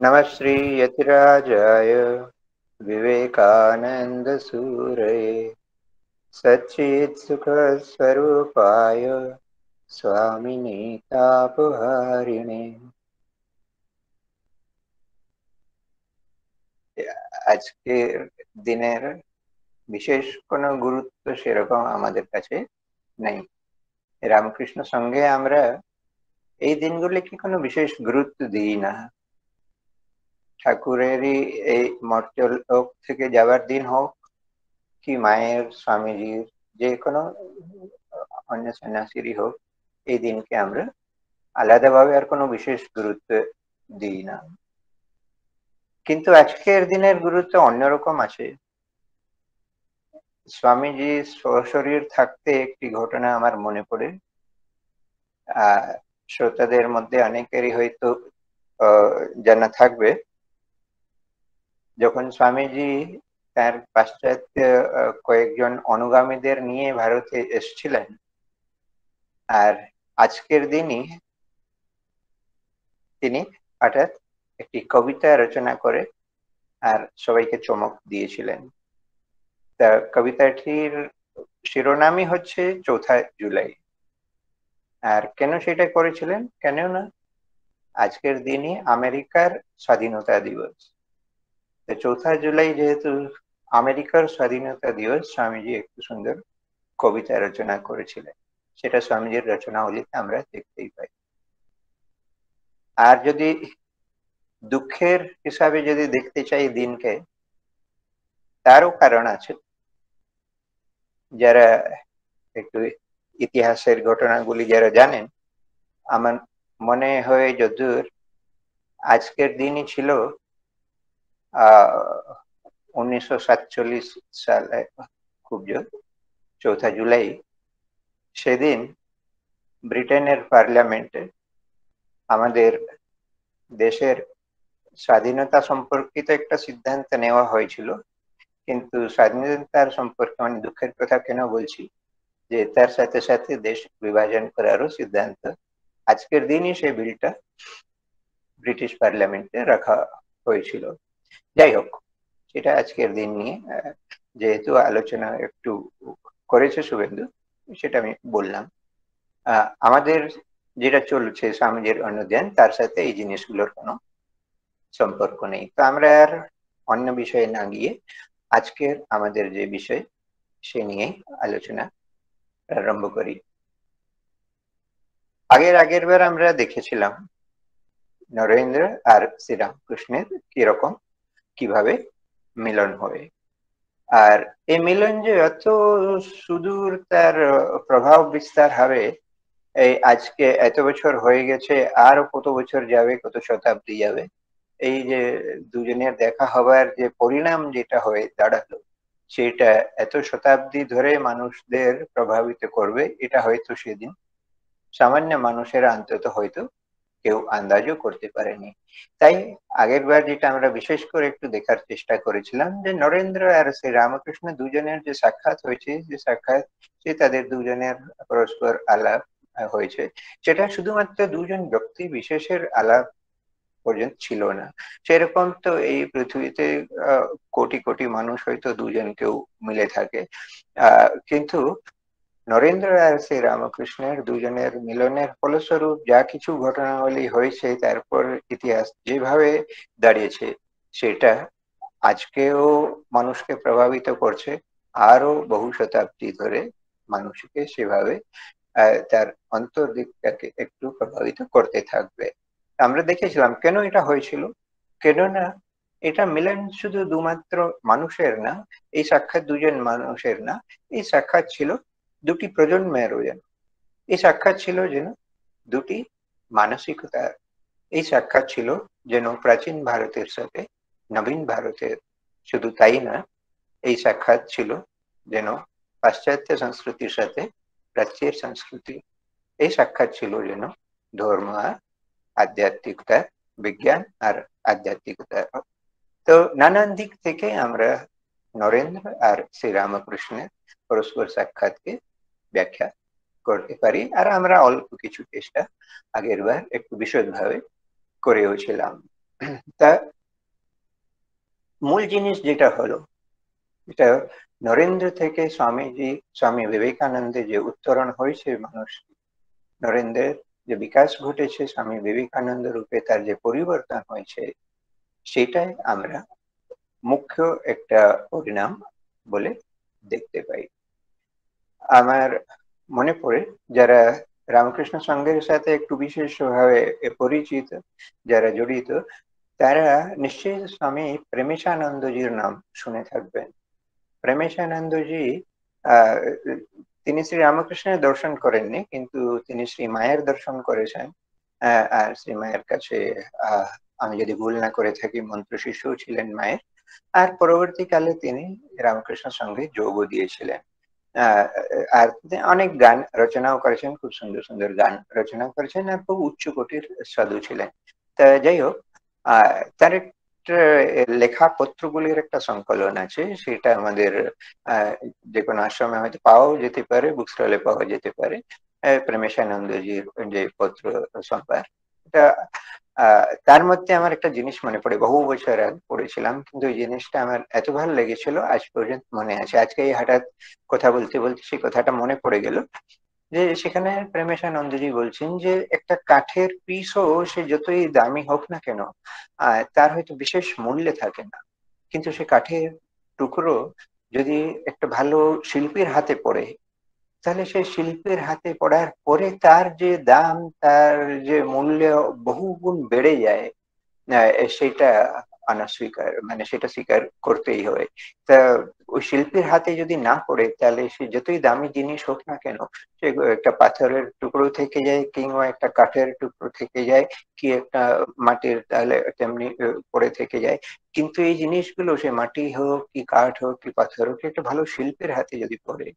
नमः श्रीयतिराजाय विवेकानन्दसूरये सच्चित्सुखस्वरूपाय स्वामिने तापहारिणे আজকের দিনের বিশেষ কোনো গুরুত্ব সেরকম আমাদের কাছে নেই রামকৃষ্ণ সঙ্গে আমরা এই দিনগুলিকে কোনো বিশেষ গুরুত্ব দিই না ঠাকুরেরই এই মর্ত লোক থেকে যাবার দিন হোক, কি মায়ের, স্বামীজির, যে কোনো অন্য সন্ন্যাসীরই হোক, এই দিনকে আমরা আলাদাভাবে আর কোনো বিশেষ গুরুত্ব দিই না। কিন্তু আজকের দিনের গুরুত্ব অন্যরকম আছে। স্বামীজি সশরীর থাকতে একটি ঘটনা আমার মনে পড়ে। আহ, শ্রোতাদের মধ্যে অনেকেরই হয়তো জানা থাকবে। যখন স্বামীজি তার পাশ্চাত্য কয়েকজন অনুগামীদের নিয়ে ভারতে এসছিলেন, আর আজকের দিনই তিনি হঠাৎ একটি কবিতা রচনা করে আর সবাইকে চমক দিয়েছিলেন। তা কবিতাটির শিরোনামই হচ্ছে চৌঠা জুলাই। আর কেন সেটা করেছিলেন? কেন না আজকের দিনই আমেরিকার স্বাধীনতা দিবস। চৌঠা জুলাই যেহেতু আমেরিকার স্বাধীনতা দিবস, স্বামীজি একটু সুন্দর কবিতা রচনা করেছিলেন। সেটা স্বামীজির রচনাবলিতে আমরা দেখতেই পাই। আর যদি দুঃখের হিসাবে যদি দেখতে চাই দিনকে, তারও কারণ আছে। যারা একটু ইতিহাসের ঘটনাগুলি যারা জানেন, আমার মনে হয় যদুর আজকের দিনই ছিল উনিশশো সাতচল্লিশ সালে, খুব জোর, চৌঠা জুলাই, সেদিন ব্রিটেনের পার্লামেন্টে আমাদের দেশের স্বাধীনতা সম্পর্কিত একটা সিদ্ধান্ত নেওয়া হয়েছিল। কিন্তু স্বাধীনতার সম্পর্কে মানে দুঃখের কথা কেন বলছি? যে তার সাথে সাথে দেশ বিভাজন করারও সিদ্ধান্ত। আজকের দিনই সেই বিলটা ব্রিটিশ পার্লামেন্টে রাখা হয়েছিল। যাই হোক, সেটা আজকের দিন নিয়ে যেহেতু আলোচনা একটু করেছে শুভেন্দু, সেটা আমি বললাম। আমাদের যেটা চলছে স্বামীজির অনুদান তার সাথে এই জিনিসগুলোর কোনো সম্পর্ক নেই। তো আমরা আর অন্য বিষয়ে না গিয়ে আজকের আমাদের যে বিষয়, সে নিয়ে আলোচনা আরম্ভ করি। আগের আগের বার আমরা দেখেছিলাম নরেন্দ্র আর শ্রীরামকৃষ্ণের কীরকম কীভাবে মিলন হবে। আর এই মিলন যে এত সুদূর তার প্রভাব বিস্তার হবে, এই আজকে এত বছর হয়ে গেছে আর কত বছর যাবে, কত শতাব্দী যাবে, এই যে দুজনের দেখা হবার যে পরিণাম যেটা হয়ে দাঁড়াল, সেটা এত শতাব্দী ধরে মানুষদের প্রভাবিত করবে, এটা হয়তো সেদিন। সামান্য মানুষের অন্তত হয়তো কেউ আন্দাজও করতে পারেনি। তাই আগের বার যেটা আমরা বিশেষ করে একটু দেখার চেষ্টা করেছিলাম যে নরেন্দ্র আর শ্রী রামকৃষ্ণ দুজনের যে সাক্ষাৎ হয়েছে, যে সাক্ষাৎ সে তাদের দুজনের পরস্পর আলাপ হয়েছে, সেটা শুধুমাত্র দুজন ব্যক্তি বিশেষের আলাপ পর্যন্ত ছিল না। সেরকম তো এই পৃথিবীতে কোটি কোটি মানুষ হয়তো দুজন কেউ মিলে থাকে। কিন্তু নরেন্দ্র আর শ্রী রামকৃষ্ণের দুজনের মিলনের ফলস্বরূপ যা কিছু ঘটনাবলী হয়েছে তারপর ইতিহাস যেভাবে দাঁড়িয়েছে, সেটা আজকেও মানুষকে প্রভাবিত করছে। আরও বহু শতাব্দী ধরে মানুষকে সেভাবে তার অন্তর্দিকটাকে একটু প্রভাবিত করতে থাকবে। আমরা দেখেছিলাম কেন এটা হয়েছিল? কেননা এটা মিলন শুধু দুমাত্র মানুষের না, এই সাক্ষাৎ দুজন মানুষের না, এই সাক্ষাৎ ছিল দুটি প্রজন্মের যেন এই সাক্ষাৎ ছিল যেন দুটি মানসিকতার এই সাক্ষাৎ ছিল যেন প্রাচীন ভারতের সাথে নবীন ভারতের শুধু তাই না এই সাক্ষাৎ ছিল যেন পাশ্চাত্য সংস্কৃতির সাথে প্রাচ্যের সংস্কৃতি এই সাক্ষাৎ ছিল যেন ধর্ম আর আধ্যাত্মিকতা বিজ্ঞান আর আধ্যাত্মিকতা তো নানান দিক থেকে আমরা নরেন্দ্র আর শ্রীরামকৃষ্ণের পরস্পর সাক্ষাৎকে ব্যাখ্যা করতে পারি। আর আমরা অল্প কিছু চেষ্টা আগের বার একটু বিশদভাবে করেও ছিলাম। তা মূল জিনিস যেটা হলো, এটা নরেন্দ্র থেকে স্বামীজি, স্বামী বিবেকানন্দের যে উত্তরণ হয়েছে মানুষ, নরেন্দ্রের যে বিকাশ ঘটেছে, স্বামী বিবেকানন্দ রূপে তার যে পরিবর্তন হয়েছে, সেটাই আমরা মুখ্য একটা পরিণাম বলে দেখতে পাই। আমার মনে পড়ে যারা রামকৃষ্ণ সংঘের সাথে একটু বিশেষভাবে পরিচিত, যারা জড়িত, তারা নিশ্চয়ই স্বামী প্রেমেশানন্দজির নাম শুনে থাকবেন। প্রেমেশানন্দজি তিনি শ্রী রামকৃষ্ণের দর্শন করেননি, কিন্তু তিনি শ্রী মায়ের দর্শন করেছেন। আর শ্রী মায়ের কাছে আমি যদি ভুল না করে থাকি, মন্ত্র শিশু ছিলেন মায়ের। আর পরবর্তীকালে তিনি রামকৃষ্ণ সঙ্গে যোগও দিয়েছিলেন। আর অনেক গান রচনাও করেছেন, খুব সুন্দর সুন্দর গান রচনা করেছেন আর খুব উচ্চ কোটির সাধু ছিলেন। তা যাই হোক তার লেখা পত্রগুলির একটা সংকলন আছে, সেটা আমাদের যে কোনো আশ্রমে হয়তো পাওয়াও যেতে পারে, বুক স্টলে পাওয়া যেতে পারে প্রেমেশানন্দজির যে পত্র সম্ভার এটা তার মধ্যে আমার একটা জিনিস মনে পড়ে। বহু বছর আগে পড়েছিলাম, কিন্তু ওই জিনিসটা আমার এত ভালো লেগেছিল, আজ পর্যন্ত মনে আছে। আজকে এই হঠাৎ কথা বলতে বলতে সেই কথাটা মনে পড়ে গেল যে, সেখানে প্রেমেশানন্দজি বলছেন যে, একটা কাঠের পিসও সে যতই দামি হোক না কেন তার হয়তো বিশেষ মূল্যে থাকে না। কিন্তু সে কাঠের টুকরো যদি একটা ভালো শিল্পীর হাতে পড়ে তাহলে সেই শিল্পের হাতে পড়ার পরে তার যে দাম, তার যে মূল্য বহুগুণ বেড়ে যায় সেটা অনস্বীকার মানে সেটা স্বীকার করতেই হয়। তা ওই শিল্পীর হাতে যদি না পড়ে, তাহলে সে যতই দামি জিনিস হোক না কেন, সে একটা পাথরের টুকরো থেকে যায় কিংবা একটা কাঠের টুকরো থেকে যায় কি একটা মাটির, তাহলে তেমনি পড়ে থেকে যায়। কিন্তু এই জিনিসগুলো সে মাটি হোক, কি কাঠ হোক, কি পাথর হোক একটা ভালো শিল্পের হাতে যদি পড়ে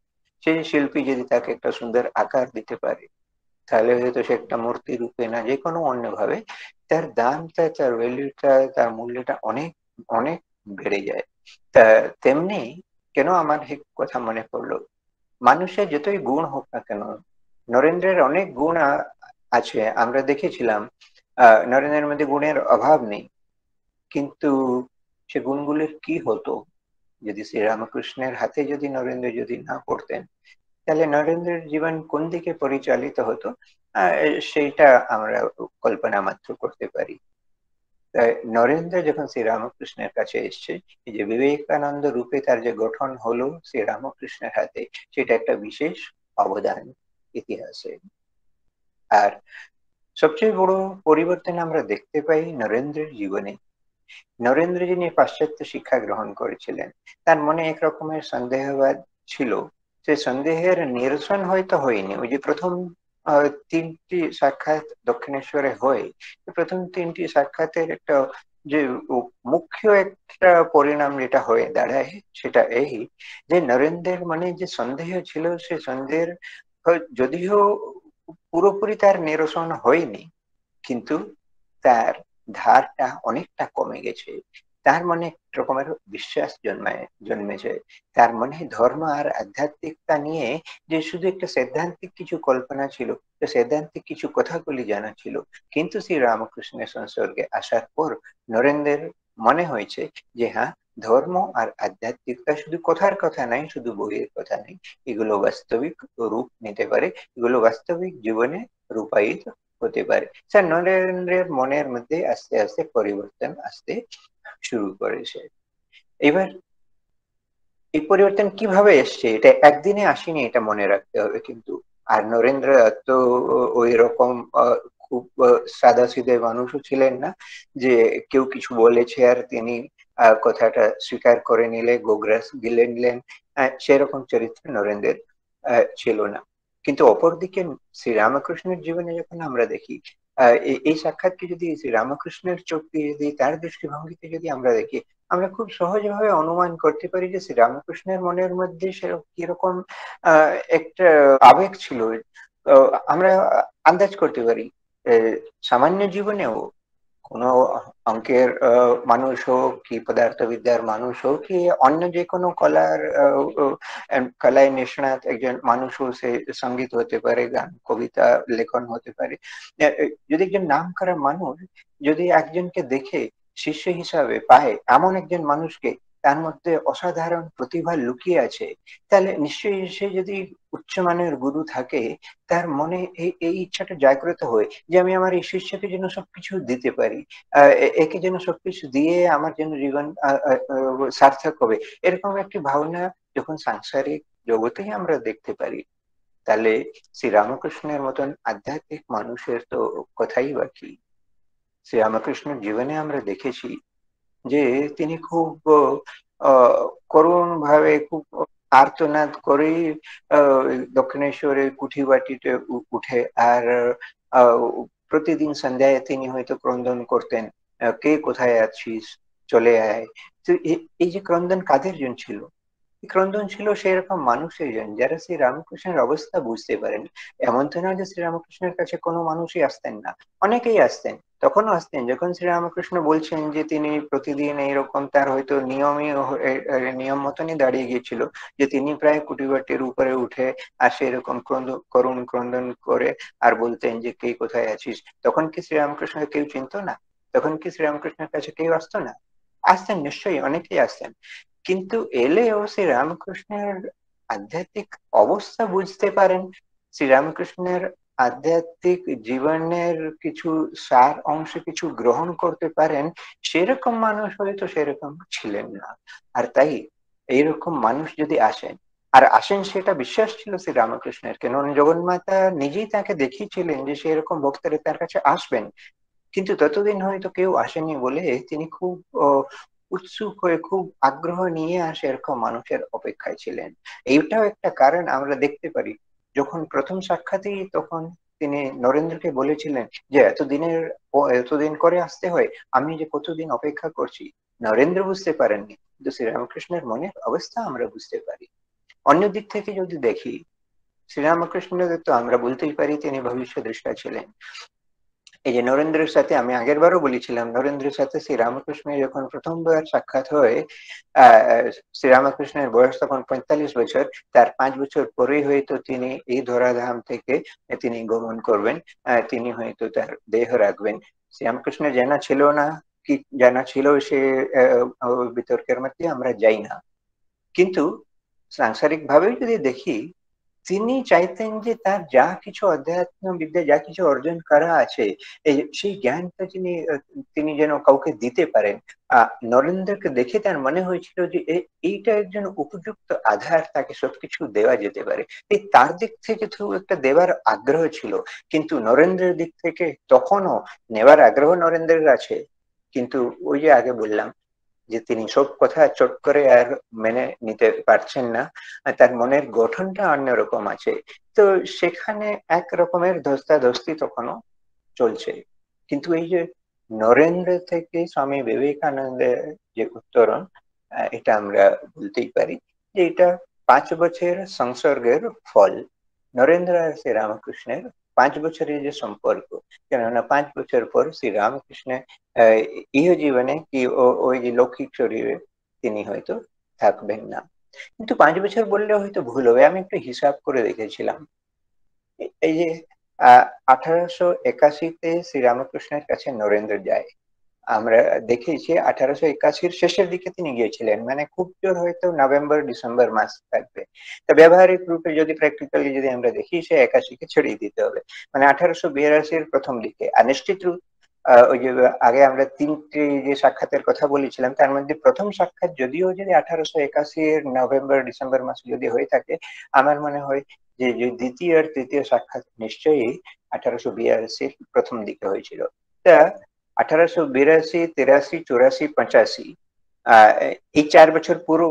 সেই শিল্পী যদি তাকে একটা সুন্দর আকার দিতে পারে, তাহলে হয়তো সে একটা মূর্তি রূপে না, যে কোনো অন্যভাবে তার দামটা, তার ভ্যালুটা তার মূল্যটা অনেক অনেক বেড়ে যায়। তা তেমনি কেন আমার কথা মনে পড়ল? মানুষের যতই গুণ হোক না কেন, নরেন্দ্রের অনেক গুণ আছে। আমরা দেখেছিলাম নরেন্দ্রের মধ্যে গুণের অভাব নেই। কিন্তু সে গুণগুলির কি হতো? যদি শ্রীরামকৃষ্ণের হাতে যদি নরেন্দ্র যদি না পড়তেন, তাহলে নরেন্দ্রের জীবন কোন দিকে পরিচালিত হতো? সেইটা আমরা কল্পনা মাত্র করতে পারি। নরেন্দ্র যখন শ্রীরামকৃষ্ণের কাছে এসছে যে বিবেকানন্দ রূপে তার যে গঠন হলো শ্রীরামকৃষ্ণের হাতে, সেটা একটা বিশেষ অবদান ইতিহাসে। আর সবচেয়ে বড় পরিবর্তন আমরা দেখতে পাই নরেন্দ্রের জীবনে। নরেন্দ্র যিনি পাশ্চাত্য শিক্ষা গ্রহণ করেছিলেন, তার মনে এক রকমের সন্দেহবাদ ছিল। সে সন্দেহের নিরসন হয়তো হয়নি। ওই যে প্রথম তিনটি সাক্ষাৎ দক্ষিণেশ্বরে হয় প্রথম তিনটি সাক্ষাতের একটা যে মুখ্য একটা পরিণাম যেটা হয়ে দাঁড়ায়, সেটা এই যে নরেন্দ্রের মানে যে সন্দেহ ছিল, সে সন্দেহের যদিও পুরোপুরি তার নিরসন হয়নি, কিন্তু তার ধারটা অনেকটা কমে গেছে। তার মনে রকমের বিশ্বাস জন্মায়, জন্মেছে। তার মনে ধর্ম আর আধ্যাত্মিকতা নিয়ে যে শুধু একটা সৈদ্ধান্তিক কিছু কল্পনা ছিল সৈদ্ধান্তিক কিছু কথাগুলি জানা ছিল। কিন্তু শ্রী রামকৃষ্ণের সংসর্গে আসার পর নরেন্দ্রের মনে হয়েছে যে হ্যাঁ ধর্ম আর আধ্যাত্মিকতা শুধু কথার কথা নাই শুধু বইয়ের কথা নেই এগুলো বাস্তবিক রূপ নিতে পারে। এগুলো বাস্তবিক জীবনে রূপায়িত হতে পারে স্যার, নরেন্দ্রের মনের মধ্যে আস্তে আস্তে পরিবর্তন আসতে শুরু করেছে। এবার এই পরিবর্তন কীভাবে এসছে? এটা একদিনে আসেনি, এটা মনে রাখতে হবে কিন্তু। আর নরেন্দ্র তো ওই রকম খুব সাদা সিধে মানুষও ছিলেন না যে কেউ কিছু বলেছে আর তিনি কথাটা স্বীকার করে নিলে, গোগ্রাস গিলে নিলেন সেরকম চরিত্র নরেন্দ্রের ছিল না। কিন্তু অপরদিকে শ্রীরামকৃষ্ণের জীবনে যখন আমরা দেখি এই সাক্ষাৎকে যদি রামকৃষ্ণের চোখ দিয়ে যদি, তার দৃষ্টিভঙ্গিতে যদি আমরা দেখি, আমরা খুব সহজভাবে অনুমান করতে পারি যে শ্রী রামকৃষ্ণের মনের মধ্যে সেরকম কীরকম একটা আবেগ ছিল। আমরা আন্দাজ করতে পারি সামান্য জীবনেও কোনো অঙ্কের মানুষ হোক কি পদার্থবিদ্যার মানুষ হোক কি অন্য যে কোনো কলার কলায় নিষ্ণাত একজন মানুষ হোক, সে সংগীত হতে পারে, গান, কবিতা, লেখন হতে পারে। যদি একজন নাম করা মানুষ যদি একজনকে দেখে, শিষ্য হিসাবে পায়, এমন একজন মানুষকে তার মধ্যে অসাধারণ প্রতিভা লুকিয়ে আছে, তাহলে নিশ্চয়ই সে যদি উচ্চমানের গুরু থাকে, তার মনে এই এই ইচ্ছাটা জাগ্রত হয় যে আমি আমার এই শিষ্যকে যেন সবকিছু দিতে পারি। একে যেন সবকিছু দিয়ে আমার যেন জীবন সার্থক হবে। এরকম একটি ভাবনা যখন সাংসারিক জগতেই আমরা দেখতে পারি, তাহলে শ্রী রামকৃষ্ণের মতন আধ্যাত্মিক মানুষের তো কথাই বাকি। শ্রী রামকৃষ্ণের জীবনে আমরা দেখেছি যে তিনি খুব করুণ ভাবে খুব আর্তনাদ করে দক্ষিণেশ্বরের কুঠি বাটিতে উঠে। আর প্রতিদিন সন্ধ্যায় তিনি হয়তো ক্রন্দন করতেন কে কোথায় আছিস? চলে আয়। তো এই যে ক্রন্দন কাদের জন্য ছিল? ক্রন্দন ছিল সেরকম মানুষের জন্য। যারা শ্রী রামকৃষ্ণের অবস্থা বুঝতে পারেন, এমন তো নয় যে শ্রী রামকৃষ্ণের কাছে কোনো মানুষই আসতেন না। অনেকেই আসতেন। তখনও আসতেন, যখন শ্রী রামকৃষ্ণ বলছেন যে তিনি প্রতিদিন এইরকম তার হয়তো নিয়মই নিয়ম মতনই দাঁড়িয়ে গিয়েছিল, যে তিনি প্রায় কুটিবাটির উপরে উঠে আসে এরকম করুণ ক্রন্দন করে আর বলতেন যে, কে কোথায় আছিস? তখন কি শ্রীরামকৃষ্ণকে কেউ চিনত না? তখন কি শ্রীরামকৃষ্ণের কাছে কেউ আসতো না? আসতেন, নিশ্চয়ই অনেকেই আসতেন। কিন্তু এলেও শ্রী রামকৃষ্ণের আধ্যাত্মিক অবস্থা বুঝতে পারেন শ্রীরামকৃষ্ণের আধ্যাত্মিক জীবনের কিছু সার অংশ কিছু গ্রহণ করতে পারেন, সেরকম মানুষ হয়তো সেরকম ছিলেন না। আর তাই এইরকম মানুষ যদি আসেন, আর আসেন সেটা বিশ্বাস ছিল শ্রী রামকৃষ্ণের কেন জগন্মাতা নিজেই তাকে দেখিয়েছিলেন যে সেরকম ভক্তরা তার কাছে আসবেন। কিন্তু ততদিন হয়তো কেউ আসেনি বলে তিনি খুব উৎসুক হয়ে খুব আগ্রহ নিয়ে আসে এরকম মানুষের অপেক্ষায় ছিলেন। এইটাও একটা কারণ আমরা দেখতে পারি। যখন প্রথম সাক্ষাতেই তখন তিনি নরেন্দ্রকে বলেছিলেন যে, এতদিনের এতদিন করে আসতে হয়, আমি যে কতদিন অপেক্ষা করছি, নরেন্দ্র বুঝতে পারেননি। কিন্তু শ্রীরামকৃষ্ণের মনের অবস্থা আমরা বুঝতে পারি। অন্য দিক থেকে যদি দেখি শ্রীরামকৃষ্ণ তো আমরা বলতেই পারি তিনি ভবিষ্য দৃষ্টা ছিলেন। এই যে নরেন্দ্রের সাথে আমি আগের বারও বলেছিলাম, নরেন্দ্রের সাথে শ্রী রামকৃষ্ণের যখন প্রথমবার সাক্ষাৎ হয়, আহ শ্রী রামকৃষ্ণের বয়স তখন পঁয়তাল্লিশ বছর, তার পাঁচ বছর পরেই হয়তো তিনি এই ধরাধাম থেকে তিনি গমন করবেন তিনি হয়তো তার দেহ রাখবেন। শ্রীরামকৃষ্ণের জানা ছিল না, কি জানা ছিল সে বিতর্কের মধ্যে আমরা যাই না। কিন্তু সাংসারিক ভাবে যদি দেখি তিনি চাইতেন যে তার যা কিছু অধ্যাত্ম বিদ্যা যা কিছু অর্জন করা আছে সেই জ্ঞানটা তিনি তিনি যেন কাউকে দিতে পারেন। নরেন্দ্রকে দেখে তার মনে হয়েছিল যে এইটা একজন উপযুক্ত আধার, তাকে সবকিছু দেওয়া যেতে পারে। এই তার দিক থেকে তো একটা দেওয়ার আগ্রহ ছিল, কিন্তু নরেন্দ্রের দিক থেকে তখনও নেওয়ার আগ্রহ নরেন্দ্রের আছে। কিন্তু ওই যে আগে বললাম যে তিনি সব কথা চট করে আর মেনে নিতে পারছেন না তার মনের গঠনটা অন্যরকম আছে। তো সেখানে এক রকমের ধস্তাধস্তি তখনও চলছে। কিন্তু এই যে নরেন্দ্র থেকে স্বামী বিবেকানন্দের যে উত্তরণ এটা আমরা বলতেই পারি যে এটা পাঁচ বছরের সংসর্গের ফল। নরেন্দ্র আর শ্রী রামকৃষ্ণের পাঁচ বছরের যে সম্পর্ক, কেননা পাঁচ বছর পর শ্রী রামকৃষ্ণ ইহ জীবনে কি ওই যে লৌকিক শরীরে তিনি হয়তো থাকবেন না। কিন্তু পাঁচ বছর বললে হয়তো ভুল হবে। আমি একটু হিসাব করে দেখেছিলাম। এই যে আহ আঠারোশো একাশিতে শ্রীরামকৃষ্ণের কাছে নরেন্দ্র যায়। আমরা দেখেছি আঠারোশো একাশির শেষের দিকে তিনি গিয়েছিলেন মানে খুব জোর হয়তো নভেম্বর, ডিসেম্বর মাস থাকবে। তা ব্যবহারিক রূপে যদি প্র্যাকটিক্যালি যদি আমরা দেখি, সে একাশিকে ছড়িয়ে দিতে হবে। মানে আঠারোশো বিরাশির প্রথম দিকে। আর নিশ্চিত রূপ ওই যে আগে আমরা তিনটি যে সাক্ষাতের কথা বলেছিলাম, তার মধ্যে প্রথম সাক্ষাৎ যদিও যদি আঠারোশো একাশি একাশির নভেম্বর, ডিসেম্বর মাসে যদি হয়ে থাকে, আমার মনে হয় যে দ্বিতীয় আর তৃতীয় সাক্ষাৎ নিশ্চয়ই আঠারোশো বিরাশির প্রথম দিকে হয়েছিল। তা আঠারোশো বিরাশি তিরাশি চুরাশি পঁচাশি এই চার বছর পুরো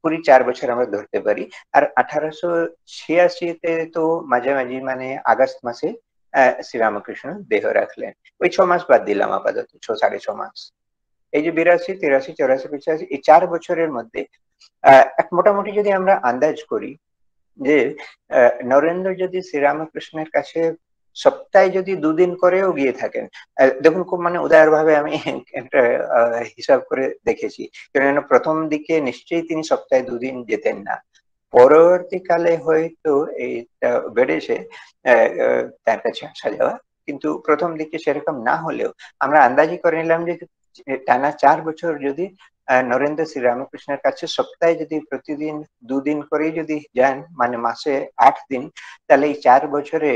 পুরি চার বছর আমরা ধরতে পারি আর আঠারোশো ছিয়াশিতে তো মাঝামাঝি মানে আগস্ট মাসে শ্রীরামকৃষ্ণ দেহ রাখলেন ওই ছ মাস বাদ দিলাম আপাতত ছ সাড়ে ছ মাস এই যে বিরাশি তিরাশি চৌরাশি পঁচাশি এই চার বছরের মধ্যে এক মোটামুটি যদি আমরা আন্দাজ করি যে নরেন্দ্র যদি শ্রীরামকৃষ্ণের কাছে সপ্তাহে যদি দুদিন করেও গিয়ে থাকেন দেখুন খুব মানে উদার ভাবে আমি একটা হিসাব করে দেখেছি। কেন প্রথম দিকে নিশ্চয়ই তিনি সপ্তাহে দুদিন যেতেন না। পরবর্তীকালে হয়তো এইটা বেড়েছে তার কাছে আসা যাওয়া। কিন্তু প্রথম দিকে সেরকম না হলেও আমরা আন্দাজি করে নিলাম যে টানা চার বছর যদি নরেন্দ্র শ্রী রামকৃষ্ণের কাছে সপ্তাহে যদি প্রতিদিন দুদিন করে যদি যান মানে মাসে আট দিন, তাহলে এই চার বছরে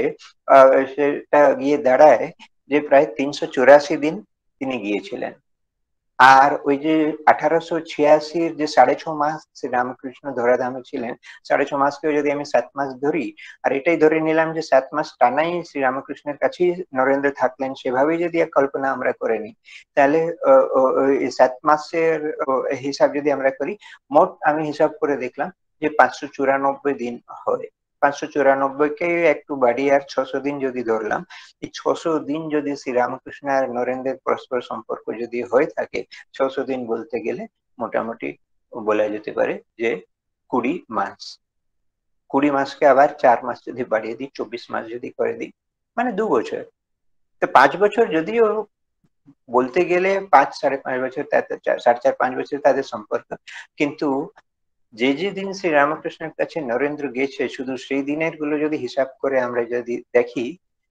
সেটা গিয়ে দাঁড়ায় যে প্রায় তিনশো চুরাশি দিন তিনি গিয়েছিলেন। আর ওই যে আঠারোশো ছিয়াশির যে সাড়ে ছ মাস শ্রী রামকৃষ্ণ ধরাধামে ছিলেন, সাড়ে ছ মাসকেও যদি আমি সাত মাস ধরি, আর এটাই ধরে নিলাম যে সাত মাস টানাই শ্রী রামকৃষ্ণের কাছেই নরেন্দ্র থাকলেন, সেভাবেই যদি কল্পনা আমরা করে নিই, তাহলে সাত মাসের হিসাব যদি আমরা করি, মোট আমি হিসাব করে দেখলাম যে পাঁচশো চুরানব্বই দিন হয়। পাঁচশো চুরানব্বইকে একটু বাড়িয়ে আর ছশো দিন যদি ধরলাম, এই ছশো দিন যদি শ্রীরামকৃষ্ণ আর নরেন্দ্রের পরস্পর সম্পর্ক যদি হয়ে থাকে, ছশো দিন বলতে গেলে মোটামুটি বলা যেতে পারে যে কুড়ি মাস। কুড়ি মাসকে আবার চার মাস যদি বাড়িয়ে দিই, চব্বিশ মাস যদি করে দিই মানে দু বছর। তো পাঁচ বছর যদিও বলতে গেলে পাঁচ সাড়ে পাঁচ বছর তাদের সাড়ে চার পাঁচ বছর তাদের সম্পর্ক, কিন্তু যে যে দিন শ্রী রামকৃষ্ণের কাছে নরেন্দ্র গেছে, শুধু সেই দিনেরগুলো যদি হিসাব করে আমরা যদি দেখি,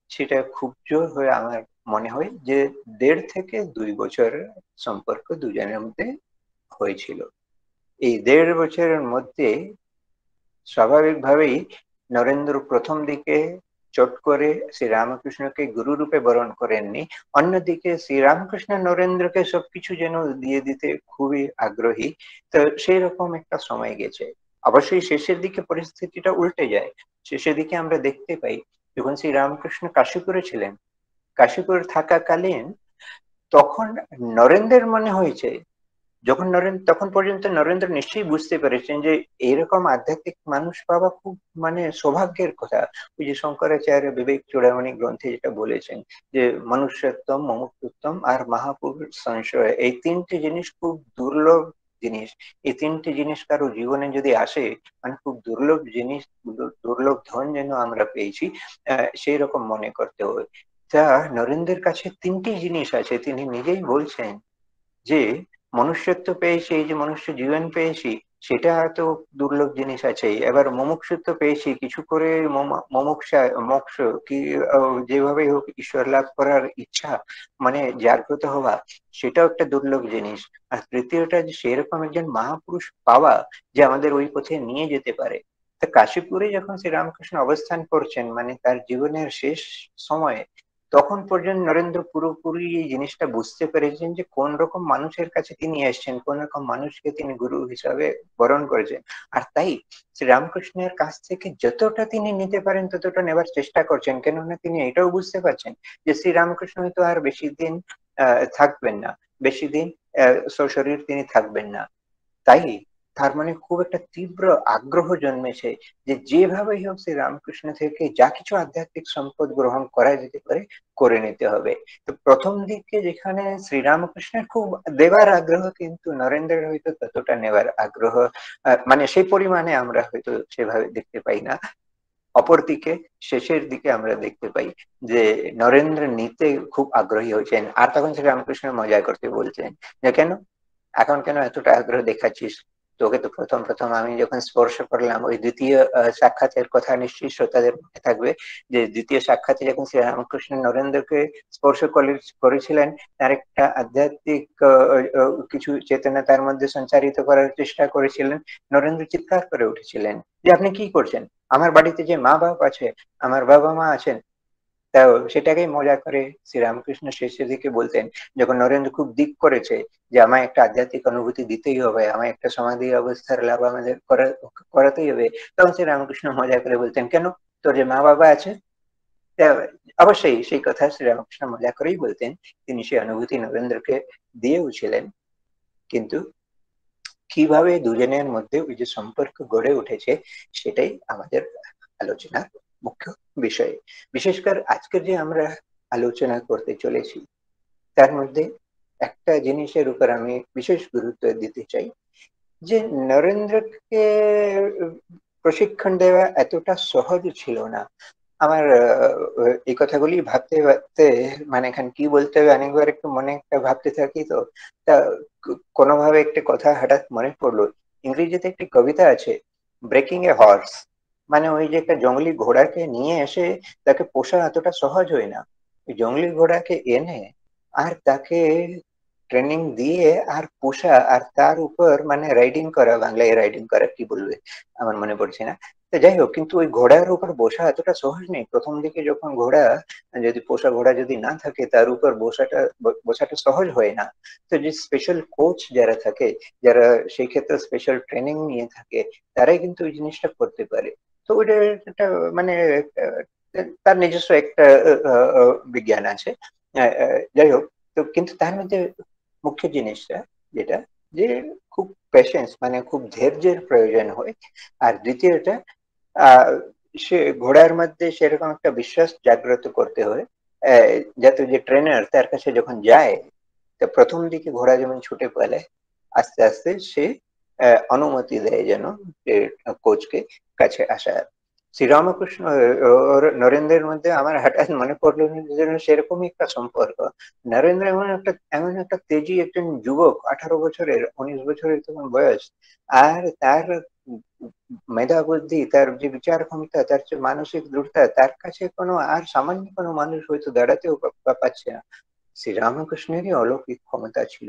সেটা খুব জোর হয়ে আমার মনে হয় যে দেড় থেকে দুই বছর সম্পর্ক দুজনের মধ্যে হয়েছিল। এই দেড় বছরের মধ্যে স্বাভাবিকভাবেই নরেন্দ্র প্রথম দিকে চট করে শ্রীরামকৃষ্ণকে গুরু রূপে বরণ করেননি। অন্যদিকে শ্রীরামকৃষ্ণ নরেন্দ্রকে সবকিছু যেন দিয়ে দিতে খুবই আগ্রহী। তো সেই রকম একটা সময় গেছে। অবশ্যই শেষের দিকে পরিস্থিতিটা উল্টে যায়। শেষের দিকে আমরা দেখতে পাই, যখন শ্রীরামকৃষ্ণ কাশীপুরে ছিলেন, কাশীপুর থাকাকালীন, তখন নরেন্দ্রের মনে হয়েছে যখন নরেন্দ্র তখন পর্যন্ত নরেন্দ্র নিশ্চয়ই বুঝতে পেরেছেন যে এরকম আধ্যাত্মিক মানুষ পাওয়া খুব মানে সৌভাগ্যের কথা। ওই যে শঙ্করাচার্য বিবেক চূড়ামণি গ্রন্থে যেটা বলেছেন যে, মনুষ্যত্বম মমুক্তম আর মহাপুরুষ সংশয়। এই তিনটি জিনিস খুব দুর্লভ জিনিস। এই তিনটি জিনিস কারও জীবনে যদি আসে মানে খুব দুর্লভ জিনিস দুর্লভ ধন যেন আমরা পেয়েছি সেই রকম মনে করতে হয়। তা নরেন্দ্রের কাছে তিনটি জিনিস আছে। তিনি নিজেই বলছেন যে মনুষ্যত্ব পেয়েছি, এই যে মনুষ্য জীবন পেয়েছি, সেটা তো দুর্লভ জিনিস আছে। এবার মুমুক্ষুত্ব পেয়েছি, কিছু করে মুমুক্ষা, মোক্ষ, কি যেভাবে হোক ঈশ্বর লাভ করার ইচ্ছা মানে জাগ্রত হওয়া, সেটাও একটা দুর্লভ জিনিস। আর তৃতীয়টা যে সেরকম একজন মহাপুরুষ পাওয়া যে আমাদের ওই পথে নিয়ে যেতে পারে। তা কাশীপুরে যখন শ্রীরামকৃষ্ণ অবস্থান করছেন মানে তার জীবনের শেষ সময়ে তখন পর্যন্ত নরেন্দ্র পুরোপুরি এই জিনিসটা বুঝতে পেরেছেন যে কোন রকম মানুষের কাছে তিনি এসছেন, কোন রকম মানুষকে তিনি গুরু হিসাবে বরণ করেছেন। আর তাই শ্রী রামকৃষ্ণের কাছ থেকে যতটা তিনি নিতে পারেন ততটা নেবার চেষ্টা করছেন, কেননা তিনি এটাও বুঝতে পারছেন যে শ্রী রামকৃষ্ণ তো আর বেশি দিন থাকবেন না। বেশি দিন শরীর তিনি থাকবেন না। তাই তার মানে খুব একটা তীব্র আগ্রহ জন্মেছে যে যেভাবেই হোক শ্রী রামকৃষ্ণ থেকে যা কিছু আধ্যাত্মিক সম্পদ গ্রহণ করা যেতে পারে করে নিতে হবে। তো প্রথম দিকে যেখানে শ্রীরামকৃষ্ণের খুব দেবার আগ্রহ কিন্তু নরেন্দ্রের হয়তো ততটা নেবার আগ্রহ মানে সেই পরিমাণে আমরা হয়তো সেভাবে দেখতে পাই না। অপরদিকে শেষের দিকে আমরা দেখতে পাই যে নরেন্দ্র নিতে খুব আগ্রহী হয়েছেন। আর তখন শ্রীরামকৃষ্ণ মজা করতে বলছেন যে কেন? এখন কেন এতটা আগ্রহ দেখাচ্ছিস? তোকে তো প্রথম প্রথম আমি যখন স্পর্শ করলাম, ওই দ্বিতীয় সাক্ষাতের কথা নিশ্চয়ই শ্রোতাদের মনে থাকবে যে দ্বিতীয় সাক্ষাতে যখন শ্রী রামকৃষ্ণ নরেন্দ্রকে স্পর্শ করেছিলেন, তার একটা আধ্যাত্মিক কিছু চেতনা তার মধ্যে সঞ্চারিত করার চেষ্টা করেছিলেন। নরেন্দ্র চিৎকার করে উঠেছিলেন যে, আপনি কি করছেন? আমার বাড়িতে যে মা বাপ আছে, আমার বাবা মা আছেন তাও সেটাকেই মজা করে শ্রীরামকৃষ্ণ শেষের দিকে বলতেন, যখন নরেন্দ্র খুব দিক করেছে যে আমায় একটা আধ্যাত্মিক অনুভূতি দিতেই হবে, আমায় একটা সমাধি অবস্থার লাভ আমাদের করাতেই হবে, তখন শ্রীরামকৃষ্ণ মজা করে বলতেন, কেন? তোর যে মা বাবা আছে অবশ্যই সেই কথা শ্রীরামকৃষ্ণ মজা করেই বলতেন। তিনি সেই অনুভূতি নরেন্দ্রকে দিয়েও ছিলেন। কিন্তু কীভাবে দুজনের মধ্যে ওই যে সম্পর্ক গড়ে উঠেছে, সেটাই আমাদের আলোচনার মুখ্য বিষয়। বিশেষ করে আজকের যে আমরা আলোচনা করতে চলেছি, তার মধ্যে একটা জিনিসের উপর আমি বিশেষ গুরুত্ব দিতে চাই, যে নরেন্দ্রকে প্রশিক্ষণ দেওয়া এতটা সহজ ছিল না। আমার এই কথাগুলি ভাবতে ভাবতে মানে এখানে কি বলতে হবে, অনেকবার একটু মনে একটা ভাবতে থাকি তো, তা কোনোভাবে একটা কথা হঠাৎ মনে পড়ল। ইংরেজিতে একটি কবিতা আছে ব্রেকিং এ হর্স মানে ওই যে একটা জঙ্গলি ঘোড়াকে নিয়ে এসে তাকে পোষা এতটা সহজ হয় না। জঙ্গলি ঘোড়াকে এনে আর তাকে ট্রেনিং দিয়ে আর পোষা আর তার উপর মানে রাইডিং করা, বাংলায় রাইডিং করা কি বলবে? আমার মনে পড়ছে না। তো যাই হোক, কিন্তু ওই ঘোড়ার উপর বসা এতটা সহজ নেই। প্রথম দিকে যখন ঘোড়া যদি পোষা ঘোড়া যদি না থাকে, তার উপর বসাটা বসাটা সহজ হয় না। তো যে স্পেশাল কোচ যারা থাকে, যারা সেই ক্ষেত্রে স্পেশাল ট্রেনিং নিয়ে থাকে, তারাই কিন্তু ওই জিনিসটা করতে পারে। তো ওইটা একটা মানে তার নিজস্ব একটা বিজ্ঞান আছে। যাই হোক, তো কিন্তু তার মধ্যে মুখ্য জিনিসটা যেটা, যে খুব পেশেন্স মানে খুব ধৈর্যের প্রয়োজন হয়। আর দ্বিতীয়টা সে ঘোড়ার মধ্যে সেরকম একটা বিশ্বাস জাগ্রত করতে হয়। যাতে যে ট্রেনার তার কাছে যখন যায়, তো প্রথম দিকে ঘোড়া যেমন ছুটে পেলে আস্তে আস্তে সে অনুমতি দেয় যেন কোচকে কাছে আসার শ্রীরামকৃষ্ণ নরেন্দ্রের মধ্যে আমার হঠাৎ মনে পড়ল যেন সেরকমই একটা সম্পর্ক। নরেন্দ্র এমন একটা এমন একটা তেজি একজন যুবক, আঠারো বছরের, উনিশ বছরের তখন বয়স। আর তার মেধা বুদ্ধি তার যে বিচার ক্ষমতা তার যে মানসিক দৃঢ়তা, তার কাছে কোনো, আর সামান্য কোনো মানুষ হয়তো দাঁড়াতেও পাচ্ছে না। শ্রীরামকৃষ্ণেরই অলৌকিক ক্ষমতা ছিল।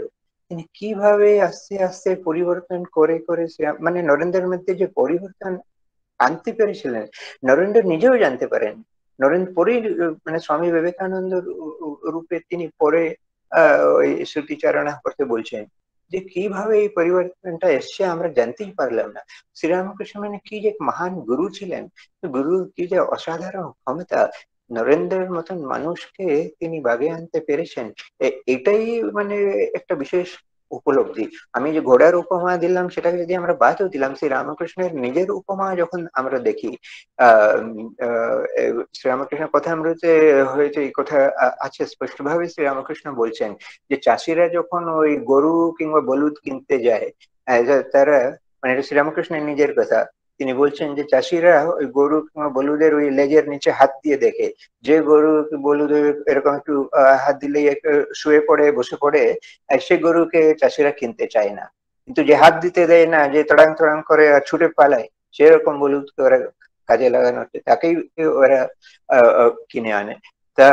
তিনি কীভাবে আস্তে আস্তে পরিবর্তন করে করে মানে নরেন্দ্রের মধ্যে যে পরিবর্তন আনতে পেরেছিলেন, নরেন্দ্র নিজেও জানতে পারেন। নরেন্দ্র পরেই মানে স্বামী বিবেকানন্দ রূপে তিনি পরে ওই স্মৃতিচারণা করতে বলছেন যে কীভাবে এই পরিবর্তনটা এসছে আমরা জানতেই পারলাম না। শ্রীরামকৃষ্ণ মানে কি যে মহান গুরু ছিলেন। গুরু কি যে অসাধারণ ক্ষমতা নরেন্দ্রের মতন মানুষকে তিনি বাগে আনতে পেরেছেন এটাই মানে একটা বিশেষ উপলব্ধি। আমি যে ঘোড়ার উপমা দিলাম, সেটাকে যদি আমরা বাদও দিলাম, শ্রী রামকৃষ্ণের নিজের উপমা যখন আমরা দেখি, আহ শ্রী রামকৃষ্ণের কথা আমরাতে হয়েছে, এই কথা আছে, স্পষ্টভাবে শ্রী রামকৃষ্ণ বলছেন যে চাষিরা যখন ওই গরু কিংবা বলুদ কিনতে যায় তারা মানে শ্রীরামকৃষ্ণের নিজের কথা তিনি বলছেন যে চাষিরা ওই গরু বলুদের ওই লেজের নিচে হাত দিয়ে দেখে। যে গরু বলুদের এরকম একটু হাত দিলেই শুয়ে পড়ে, বসে পড়ে সে গরুকে চাষিরা কিনতে চায় না। কিন্তু যে হাত দিতে দেয় না, যে তড়াং তড়াং করে আর ছুটে পালায়, সেরকম বলুদকে ওরা কাজে লাগানো হচ্ছে। তাকেই ওরা কিনে আনে। তা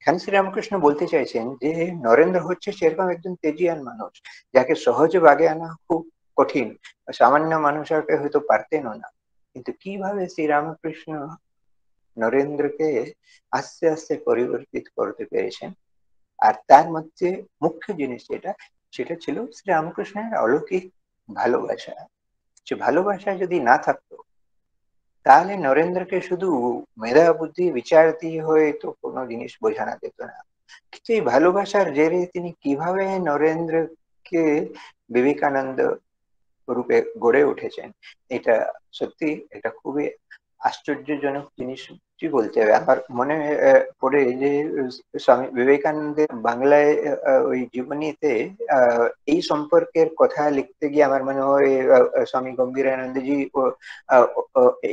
এখানে শ্রীরামকৃষ্ণ বলতে চাইছেন যে, নরেন্দ্র হচ্ছে সেরকম একজন তেজিয়ান মানুষ, যাকে সহজে বাগে আনা খুব কঠিন। সামান্য মানুষকে হয়তো পারতেনও না। কিন্তু কীভাবে শ্রীরামকৃষ্ণ নরেন্দ্রকে আস্তে আস্তে পরিবর্তিত করতে পেরেছেন? আর তার মধ্যে মুখ্য জিনিস যেটা, সেটা ছিল শ্রীরামকৃষ্ণের অলৌকিক ভালোবাসা। সে ভালোবাসা যদি না থাকতো, তাহলে নরেন্দ্রকে শুধু মেধা বুদ্ধি বিচার দিয়ে হয়ে তো কোনো জিনিস বোঝানো যেত না। কিন্তু এই ভালোবাসার জেরে তিনি কীভাবে নরেন্দ্রকে বিবেকানন্দ রূপে গড়ে উঠেছেন। এটা সত্যি এটা খুবই আশ্চর্যজনক জিনিস। কি বলতে হবে আমার মনে পড়ে যে স্বামী বিবেকানন্দের বাংলায় ওই জীবনীতে এই সম্পর্কের কথা লিখতে গিয়ে আমার মনে হয় স্বামী গম্ভীরানন্দজি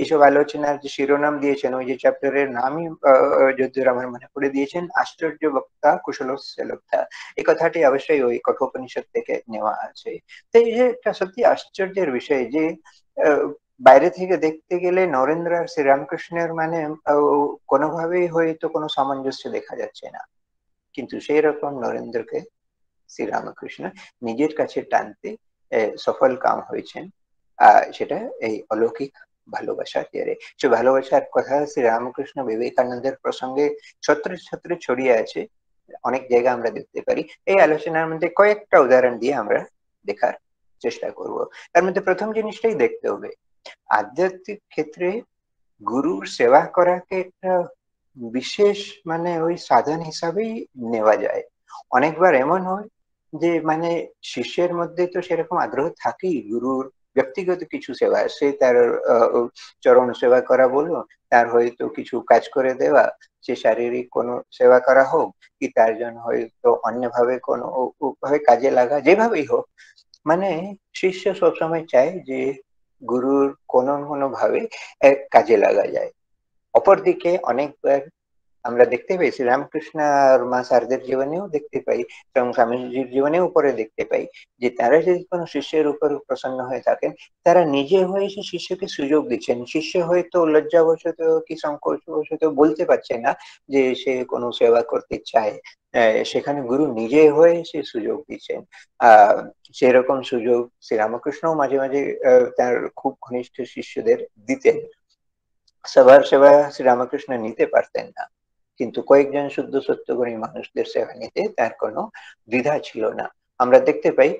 এইসব আলোচনার যে শিরোনাম দিয়েছেন, ওই যে চ্যাপ্টারের নামই যদ্দূর আমার মনে পড়ে দিয়েছেন, আশ্চর্য বক্তা, কুশল লব্ধা এই কথাটি অবশ্যই ওই কঠোপনিষদ থেকে নেওয়া আছে। তো এই যে একটা সত্যি আশ্চর্যের বিষয় যে বাইরে থেকে দেখতে গেলে নরেন্দ্র আর শ্রীরামকৃষ্ণের মানে কোনোভাবেই হয়তো কোনো সামঞ্জস্য দেখা যাচ্ছে না। কিন্তু সেই রকম নরেন্দ্রকে শ্রীরামকৃষ্ণ নিজের কাছে টানতে সফল কাম হয়েছেন। সেটা এই অলৌকিক ভালোবাসার জেরে। সে ভালোবাসার কথা শ্রীরামকৃষ্ণ বিবেকানন্দের প্রসঙ্গে ছত্রে ছত্রে ছড়িয়ে আছে। অনেক জায়গা আমরা দেখতে পারি। এই আলোচনার মধ্যে কয়েকটা উদাহরণ দিয়ে আমরা দেখার চেষ্টা করব। তার মধ্যে প্রথম জিনিসটাই দেখতে হবে। আধ্যাত্মিক ক্ষেত্রে গুরুর সেবা করাকে একটা বিশেষ মানে ওই সাধন হিসাবেই নেওয়া যায়। অনেকবার এমন হয় যে মানে শিষ্যের মধ্যে তো সেরকম আগ্রহ থাকেই, গুরুর ব্যক্তিগত কিছু সেবা, সে তার চরণ সেবা করা বলো তার হয়তো কিছু কাজ করে দেওয়া, সে শারীরিক কোনো সেবা করা হোক কি তার জন্য হয়তো অন্যভাবে কোনো ভাবে কাজে লাগা, যেভাবেই হোক মানে শিষ্য সবসময় চায় যে গুরুর কোনো কোনো ভাবে কাজে লাগা যায়। অপরদিকে অনেকবার আমরা দেখতে পাই, শ্রীরামকৃষ্ণ আর মা শারদের জীবনেও দেখতে পাই, এবং স্বামীজির জীবনেও উপরে দেখতে পাই, যে তারা যদি কোনো শিষ্যের উপর প্রসন্ন হয়ে থাকেন, তারা নিজে হয়ে সে শিষ্যকে সুযোগ দিচ্ছেন। শিষ্য হয়তো লজ্জাবশত কি সংকোচবশত বলতে পারছে না যে সে কোনো সেবা করতে চায়। সেখানে গুরু নিজে হয়ে সে সুযোগ দিচ্ছেন। আহ সেরকম সুযোগ শ্রীরামকৃষ্ণ মাঝে মাঝে তার খুব ঘনিষ্ঠ শিষ্যদের দিতেন। সবার সেবা শ্রীরামকৃষ্ণ নিতে পারতেন না। কিন্তু কয়েকজন শুদ্ধ সত্যগুণী মানুষদের সেবা নিতে তার কোনো দ্বিধা ছিল না। আমরা দেখতে পাই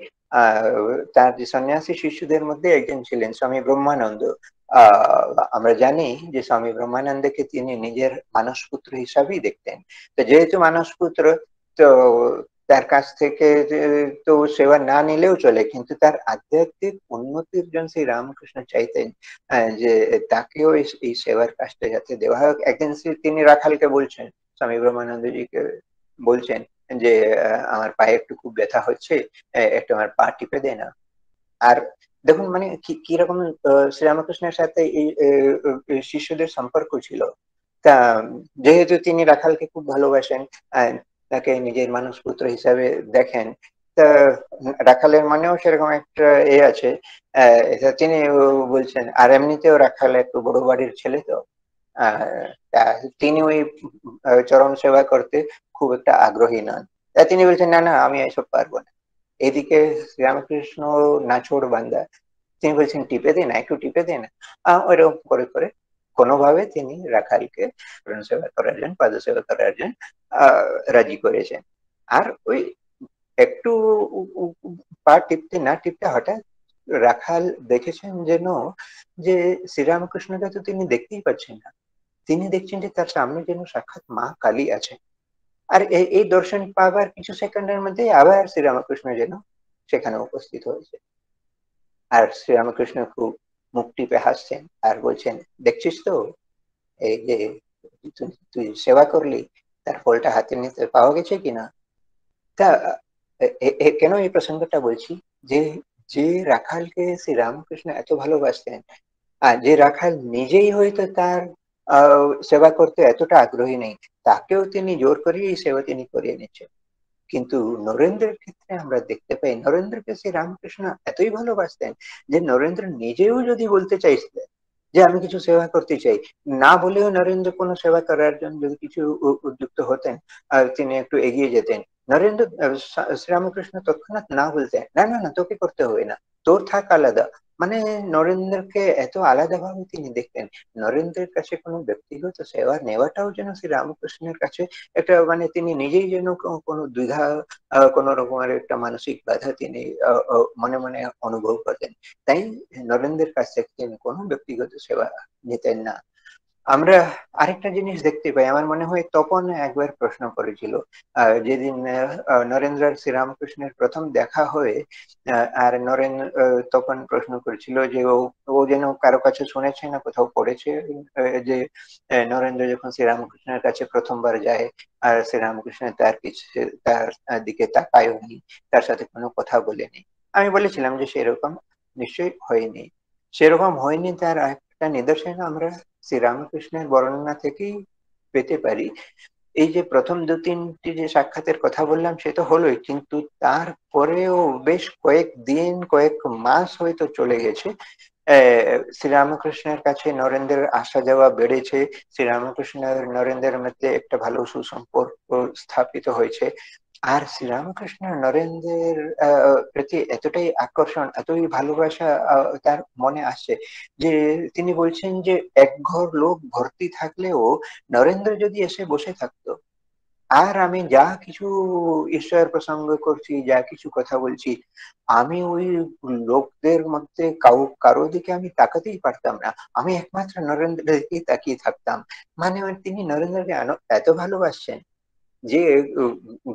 তার যে সন্ন্যাসী শিশুদের মধ্যে একজন ছিলেন স্বামী ব্রহ্মানন্দ। আমরা জানি যে স্বামী ব্রহ্মানন্দকে তিনি নিজের মানসপুত্র হিসাবেই দেখতেন। তো যেহেতু মানসপুত্র, তো তার কাছ থেকে তো সেবা না নিলেও চলে, কিন্তু তার আধ্যাত্মিক উন্নতির জন্য শ্রী রামকৃষ্ণ চাইতেন যে তাকেও এই সেবার কাজটা যাতে দেওয়া হয় একদিন তিনি রাখালকে বলছেন, স্বামী ব্রহ্মানন্দজিকে বলছেন যে আমার পায়ে একটু খুব ব্যথা হচ্ছে একটু আমার পা টিপে দে না। আর দেখুন মানে কি কীরকম শ্রীরামকৃষ্ণের সাথে এই শিষ্যদের সম্পর্ক ছিল। তা, যেহেতু তিনি রাখালকে খুব ভালোবাসেন তাকে নিজের মানুষ পুত্র হিসাবে দেখেন। তা, রাখালের মানেও সেরকম একটা এ আছে। তিনি বলছেন, আর এমনিতেও রাখাল একটু বড় বাড়ির ছেলে তো। তিনি ওই চরম সেবা করতে খুব একটা আগ্রহী নন। তা তিনি বলছেন, না না, আমি এসব পারব না। এদিকে শ্রীরামকৃষ্ণ নাছোড় বান্দা, তিনি বলছেন, টিপে দে না, একটু টিপে দে না। ওইরকম করে করে কোনোভাবে তিনি রাখালকে সেবা করার জন্য পাদ সেবা করার জন্য রাজি করেছেন। আর ওই একটু পা টিপতে না টিপতে হঠাৎ রাখাল দেখেছেন যেন যে শ্রীরামকৃষ্ণকে তো তিনি দেখতেই পাচ্ছেন না। তিনি দেখছেন যে তার সামনে যেন সাক্ষাৎ মা কালী আছে আর এই দর্শন পাবার কিছু সেকেন্ডের মধ্যে আবার শ্রীরামকৃষ্ণ যেন সেখানে উপস্থিত হয়েছে। আর শ্রীরামকৃষ্ণ খুব মুখ টিপে হাসছেন আর বলছেন, দেখছিস তো? এই যে তুই সেবা করলি, তার ফলটা হাতে নিতে পাওয়া গেছে কিনা তা কেন এই প্রসঙ্গটা বলছি? যে যে রাখালকে শ্রী রামকৃষ্ণ এত ভালোবাসতেন, আর যে রাখাল নিজেই হয়তো তার সেবা করতে এতটা আগ্রহী নেই, তাকেও তিনি জোর করে এই সেবা তিনি করিয়ে নিচ্ছেন। কিন্তু নরেন্দ্রের ক্ষেত্রে আমরা দেখতে পাই, নরেন্দ্রকে সেই রামকৃষ্ণ এতই ভালোবাসতেন যে নরেন্দ্র নিজেও যদি বলতে চাইছিলেন যে আমি কিছু সেবা করতে চাই, না বলেও নরেন্দ্র কোনো সেবা করার জন্য যদি কিছু উদ্যুক্ত হতেন আর তিনি একটু এগিয়ে যেতেন নরেন্দ্র শ্রীরামকৃষ্ণ তৎক্ষণাৎ না বলতে, না না না, তোকে করতে হবে না। তোর থাক আলাদা। মানে নরেন্দ্রকে এত আলাদাভাবে তিনি দেখতেন নরেন্দ্রের কাছে কোনো ব্যক্তিগত সেবা নেওয়াটাও যেন শ্রী রামকৃষ্ণের কাছে একটা মানে তিনি নিজেই যেন কোনো দ্বিধা কোন রকমের একটা মানসিক বাধা তিনি মনে মনে অনুভব করতেন। তাই নরেন্দ্রের কাছ থেকে তিনি কোনো ব্যক্তিগত সেবা নিতেন না। আমরা আরেকটা জিনিস দেখতে পাই। আমার মনে হয় তপন একবার প্রশ্ন করেছিল যেদিন নরেন্দ্র আর শ্রীরামকৃষ্ণের প্রথম দেখা হয়ে আর নরেন্দ্র তপন প্রশ্ন করেছিল যে ও যেন কারও কাছে শুনেছে না, কোথাও পড়েছে যে নরেন্দ্র যখন শ্রীরামকৃষ্ণের কাছে প্রথমবার যায়, আর শ্রীরামকৃষ্ণ তার কিছু, তার দিকে তাকায়নি, তার সাথে কোনো কথা বলেনি। আমি বলেছিলাম যে সেরকম নিশ্চয়ই হয়নি। সেরকম হয়নি তার একটা নিদর্শন আমরা শ্রীরামকৃষ্ণের বর্ণনা থেকেই পেতে পারি। এই যে প্রথম দু তিনটি যে সাক্ষাতের কথা বললাম, সে তো হলোই, কিন্তু তারপরেও বেশ কয়েক দিন, কয়েক মাস হয়তো চলে গেছে। শ্রীরামকৃষ্ণের কাছে নরেন্দ্রের আসা যাওয়া বেড়েছে। শ্রীরামকৃষ্ণের, নরেন্দ্রের মধ্যে একটা ভালো সুসম্পর্ক স্থাপিত হয়েছে। আর শ্রীরামকৃষ্ণ নরেন্দ্রের প্রতি এতটাই আকর্ষণ, এতই ভালোবাসা তার মনে আসছে যে তিনি বলছেন যে এক ঘর লোক ভর্তি থাকলেও নরেন্দ্র যদি এসে বসে থাকতো, আর আমি যা কিছু ঈশ্বর প্রসঙ্গ করছি, যা কিছু কথা বলছি, আমি ওই লোকদের মধ্যে কাউ, কারও দিকে আমি তাকাতেই পারতাম না। আমি একমাত্র নরেন্দ্র দিকে তাকিয়ে থাকতাম। মানে তিনি নরেন্দ্রকে এত ভালোবাসছেন। যে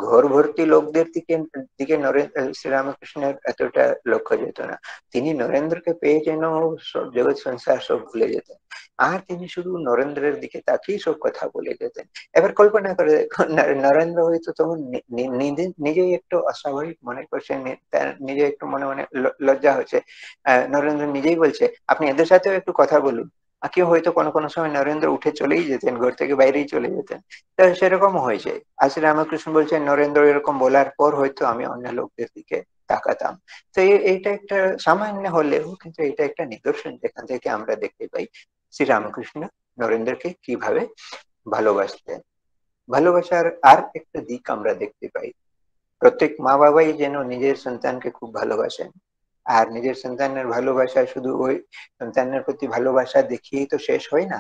ঘর ভর্তি লোকদের দিকে দিকে নরেন্দ্র শ্রীরামকৃষ্ণের এতটা লক্ষ্য যেত না। তিনি নরেন্দ্রকে পেয়ে যেন সব জগৎ সংসার সব ভুলে যেতেন। আর তিনি শুধু নরেন্দ্রের দিকে তাকিয়ে সব কথা বলে যেতেন। এবার কল্পনা করে নরেন্দ্র হয়তো তখন নিজেই একটু অস্বাভাবিক মনে করছে নিজে একটু মনে মনে লজ্জা হচ্ছে। নরেন্দ্র নিজেই বলছে, আপনি এদের সাথেও একটু কথা বলুন। কেউ হয়তো কোনো কোনো সময় নরেন্দ্র উঠে চলেই যেতেন, ঘর থেকে বাইরেই চলে যেতেন। তা সেরকম হয়ে যায়। আজ রামকৃষ্ণ বলছেন, নরেন্দ্র এরকম বলার পর হয়তো আমি অন্য লোকদের দিকে তাকাতাম। তো এইটা একটা সামান্য হলেও কিন্তু এটা একটা নিদর্শন যেখান থেকে আমরা দেখতে পাই শ্রীরামকৃষ্ণ নরেন্দ্রকে কীভাবে ভালোবাসতেন। ভালোবাসার আর একটা দিক আমরা দেখতে পাই। প্রত্যেক মা বাবাই যেন নিজের সন্তানকে খুব ভালোবাসেন। আর নিজের সন্তানের ভালোবাসা শুধু ওই সন্তানের প্রতি ভালোবাসা দেখিয়েই তো শেষ হয় না।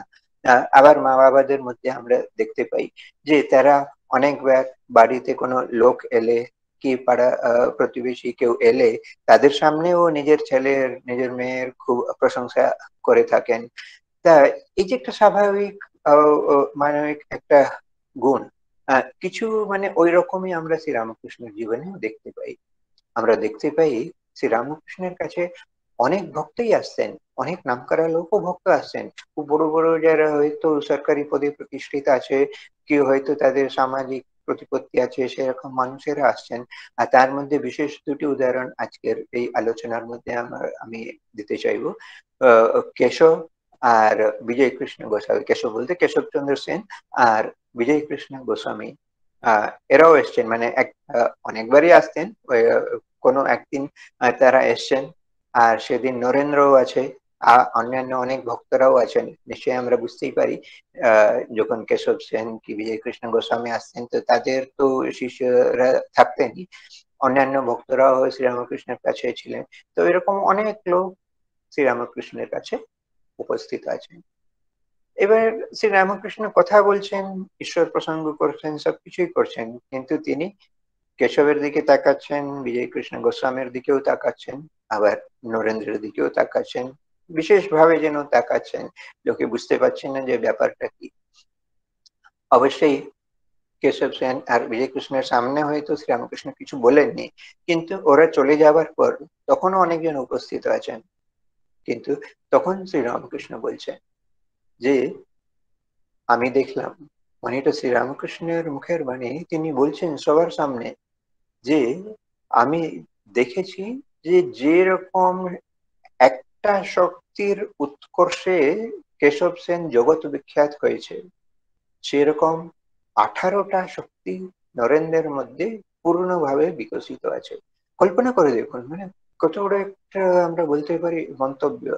আবার মা বাবাদের মধ্যে আমরা দেখতে পাই যে তারা অনেকবার বাড়িতে কোনো লোক এলে কি পাড়া প্রতিবেশী কেউ এলে তাদের সামনেও নিজের ছেলের, নিজের মেয়ের খুব প্রশংসা করে থাকেন। তা এই যে একটা স্বাভাবিক মানবিক একটা গুণ কিছু মানে ওই রকমই আমরা শ্রী রামকৃষ্ণের জীবনেও দেখতে পাই। আমরা দেখতে পাই শ্রী রামকৃষ্ণের কাছে অনেক ভক্তই আসছেন, অনেক নামকরা লোকও ভক্ত আসছেন। বড় বড় যারা হয়তো সরকারি পদে প্রতিষ্ঠিত আছে, কেউ হয়তো তাদের সামাজিক প্রতিপত্তি আছে, সেরকম মানুষেরা আসছেন। আর তার মধ্যে বিশেষ দুটি উদাহরণ আজকের এই আলোচনার মধ্যে আমি দিতে চাইব। কেশব আর বিজয় কৃষ্ণ গোস্বামী, কেশব বলতে কেশবচন্দ্র সেন আর বিজয় কৃষ্ণ গোস্বামী। আহ, এরাও এসছেন মানে এক অনেকবারই আসতেন কোনো একদিন তারা এসছেন। আর সেদিন নরেন্দ্রও আছে, আর অন্যান্য অনেক ভক্তরাও আছেন। নিশ্চয়ই আমরা বুঝতেই পারি যখন কেশব সেন কি বিজয় কৃষ্ণ গোস্বামী আসছেন, তো তাদের তো শিষ্যরা থাকতেনই অন্যান্য ভক্তরাও শ্রীরামকৃষ্ণের কাছে ছিলেন। তো এরকম অনেক লোক শ্রীরামকৃষ্ণের কাছে উপস্থিত আছেন। এবার শ্রী রামকৃষ্ণ কথা বলছেন, ঈশ্বর প্রসঙ্গ করছেন, সবকিছুই করছেন, কিন্তু তিনি কেশবের দিকে তাকাচ্ছেন বিজয় কৃষ্ণ গোস্বামীর দিকেও তাকাচ্ছেন, আবার নরেন্দ্রের দিকেও তাকাচ্ছেন, বিশেষভাবে যেন তাকাচ্ছেন, লোকে বুঝতে পারছেন না যে ব্যাপারটা কি। অবশ্যই কেশব সেন আর বিজয় কৃষ্ণের সামনে হয়তো শ্রীরামকৃষ্ণ কিছু বলেননি, কিন্তু ওরা চলে যাবার পর তখনও অনেকজন উপস্থিত আছেন। কিন্তু তখন শ্রীরামকৃষ্ণ বলছেন যে, আমি দেখলাম মানে এটা শ্রীরামকৃষ্ণের মুখের বাণী, তিনি বলছেন সবার সামনে যে আমি দেখেছি যে যেরকম একটা শক্তির উৎকর্ষে কেশব সেন জগৎ বিখ্যাত হয়েছে, সেরকম আঠারোটা শক্তি নরেন্দ্রের মধ্যে পূর্ণভাবে বিকশিত আছে। কল্পনা করে দেখুন মানে কত বড় একটা আমরা বলতে পারি মন্তব্য।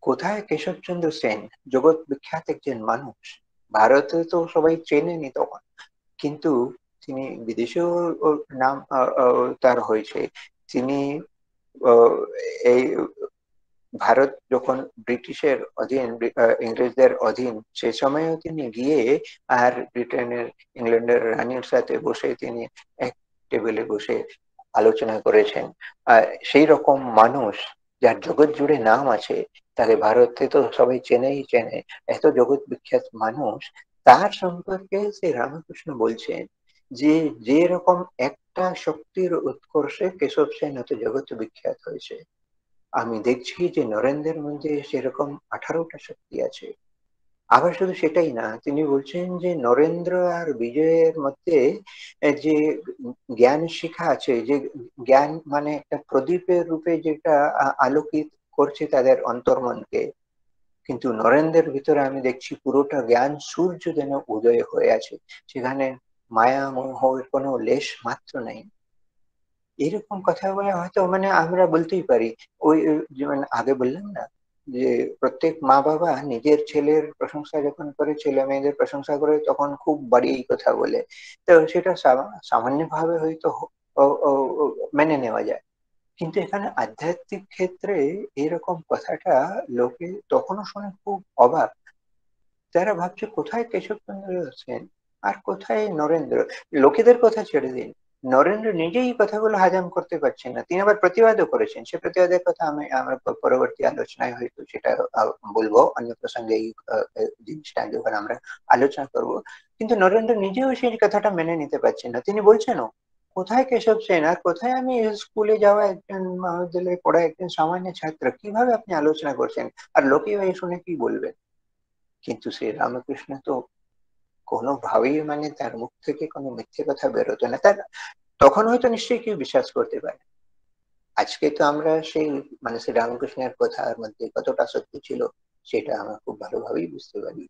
কোথায় কেশবচন্দ্র সেন, জগৎ বিখ্যাত একজন মানুষ? ভারতে তো সবাই চেনেনি তখন। কিন্তু তিনি বিদেশেও নাম তার হয়েছে। তিনি এই ভারত যখন ব্রিটিশের অধীন ইংরেজদের অধীন, সে সময়ও তিনি গিয়ে আর ব্রিটেনের, ইংল্যান্ডের রানীর সাথে বসে তিনি এক টেবিলে বসে আলোচনা করেছেন। আর সেই রকম মানুষ যার জগৎ জুড়ে নাম আছে, তাকে ভারতে তো সবাই চেনেই চেনে, এত জগৎ বিখ্যাত মানুষ, তার সম্পর্কে সে রামকৃষ্ণ বলছেন যে যে রকম একটা শক্তির উৎকর্ষে কেশব সেন এত জগৎ বিখ্যাত হয়েছে। আমি দেখছি যে নরেন্দ্রের মধ্যে সেরকম আঠারোটা শক্তি আছে। আবার শুধু সেটাই না, তিনি বলছেন যে নরেন্দ্র আর বিজয়ের মধ্যে যে জ্ঞান শিখা আছে, যে জ্ঞান মানে একটা প্রদীপের রূপে যেটা আলোকিত করছে তাদের অন্তর্মনকে। কিন্তু নরেন্দ্রের ভিতরে আমি দেখছি পুরোটা জ্ঞান সূর্য যেন উদয় হয়ে আছে। সেখানে মায়া মোহের কোনো লেশ মাত্র নেই। এরকম কথা বলে হয়তো মানে আমরা বলতেই পারি। ওই যেমন আগে বললাম না যে প্রত্যেক মা বাবা নিজের ছেলের প্রশংসা যখন করে, ছেলে মেয়েদের প্রশংসা করে তখন খুব বাড়ি এই কথা বলে। তো সেটা সামান্য ভাবে হয়তো মেনে নেওয়া যায়। কিন্তু এখানে আধ্যাত্মিক ক্ষেত্রে এরকম কথাটা লোকে তখনও শুনে খুব অবাক। তারা ভাবছে কোথায় কেশবচন্দ্র আছেন? আর কোথায় নরেন্দ্র? লোকেদের কথা ছেড়ে দিন। নরেন্দ্র নিজেই কথাগুলো হাজাম করতে পারছেন না। তিনি আবার প্রতিবাদও করেছেন। সে প্রতিবাদের কথা আমি, আমার পরবর্তী আলোচনায় হয়তো সেটা বলব। অন্য প্রসঙ্গে এই জিনিসটা যখন আমরা আলোচনা করব। কিন্তু নরেন্দ্র নিজেও সেই কথাটা মেনে নিতে পারছেন না। তিনি বলছেনও কোথায় কেশব সেন? আর কোথায় আমি স্কুলে যাওয়া একজন মহাবিদ্যালয়ে পড়া একজন সামান্য ছাত্র? কীভাবে আপনি আলোচনা করছেন? আর লোকে শুনে কি বলবেন? কিন্তু শ্রী রামকৃষ্ণ তো কোনোভাবেই মানে তার মুখ থেকে কোনো মিথ্যে কথা বেরোতো না। তার তখন হয়তো নিশ্চয়ই কেউ বিশ্বাস করতে পারে। আজকে তো আমরা সেই মানে শ্রী রামকৃষ্ণের কথার মধ্যে কতটা সত্যি ছিল সেটা আমরা খুব ভালোভাবেই বুঝতে পারি।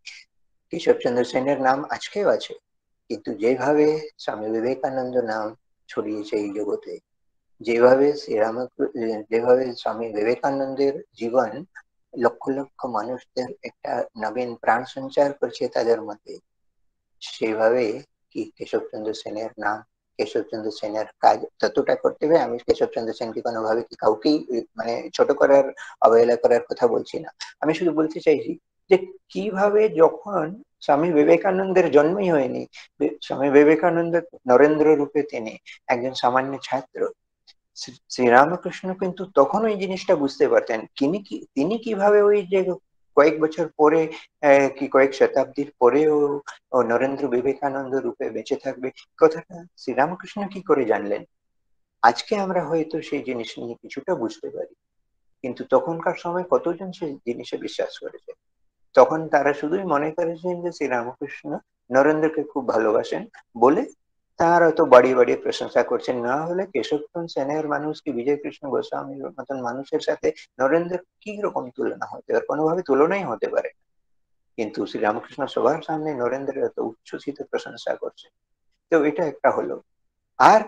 কেশবচন্দ্র সেনের নাম আজকেও আছে। কিন্তু যেভাবে স্বামী বিবেকানন্দ নাম ছড়িয়েছে এই জগতে, যেভাবে শ্রীরাম যেভাবে স্বামী বিবেকানন্দের জীবন লক্ষ লক্ষ মানুষদের একটা নবীন প্রাণ সঞ্চার করছে তাদের মধ্যে সেভাবে কি কেশবচন্দ্র সেনের নাম, কেশবচন্দ্র সেনের কাজ ততটা করতে হবে আমি কেশবচন্দ্র সেনকে কোনোভাবে কি কাউকেই মানে ছোট করার, অবহেলা করার কথা বলছি না। আমি শুধু বলতে চাইছি যে কীভাবে যখন স্বামী বিবেকানন্দের জন্মই হয়নি স্বামী বিবেকানন্দ নরেন্দ্র রূপে তিনি একজন সামান্য ছাত্র শ্রীরামকৃষ্ণ কিন্তু তখন ওই জিনিসটা বুঝতে পারতেন। তিনি কি, তিনি কীভাবে ওই যে কয়েক বছর পরে কি কয়েক শতাব্দীর পরেও নরেন্দ্র বিবেকানন্দ রূপে বেঁচে থাকবে। কথাটা শ্রীরামকৃষ্ণ কি করে জানলেন? আজকে আমরা হয়তো সেই জিনিস নিয়ে কিছুটা বুঝতে পারি। কিন্তু তখনকার সময় কতজন সেই জিনিসে বিশ্বাস করেছে? তখন তারা শুধুই মনে করেছেন যে শ্রীরামকৃষ্ণ নরেন্দ্রকে খুব ভালোবাসেন বলে তার হয়তো বাড়ি বাড়ি প্রশংসা করছেন। না হলে কেশবচন্দ সেনের মানুষ কি বিজয় কৃষ্ণ গোস্বামীর মতন মানুষের সাথে নরেন্দ্র কি রকম তুলনা হতে পারে? কোনোভাবে তুলনাই হতে পারে কিন্তু শ্রীরামকৃষ্ণ সবার সামনে নরেন্দ্রের এত উচ্ছ্বসিত প্রশংসা করছে। তো এটা একটা হলো। আর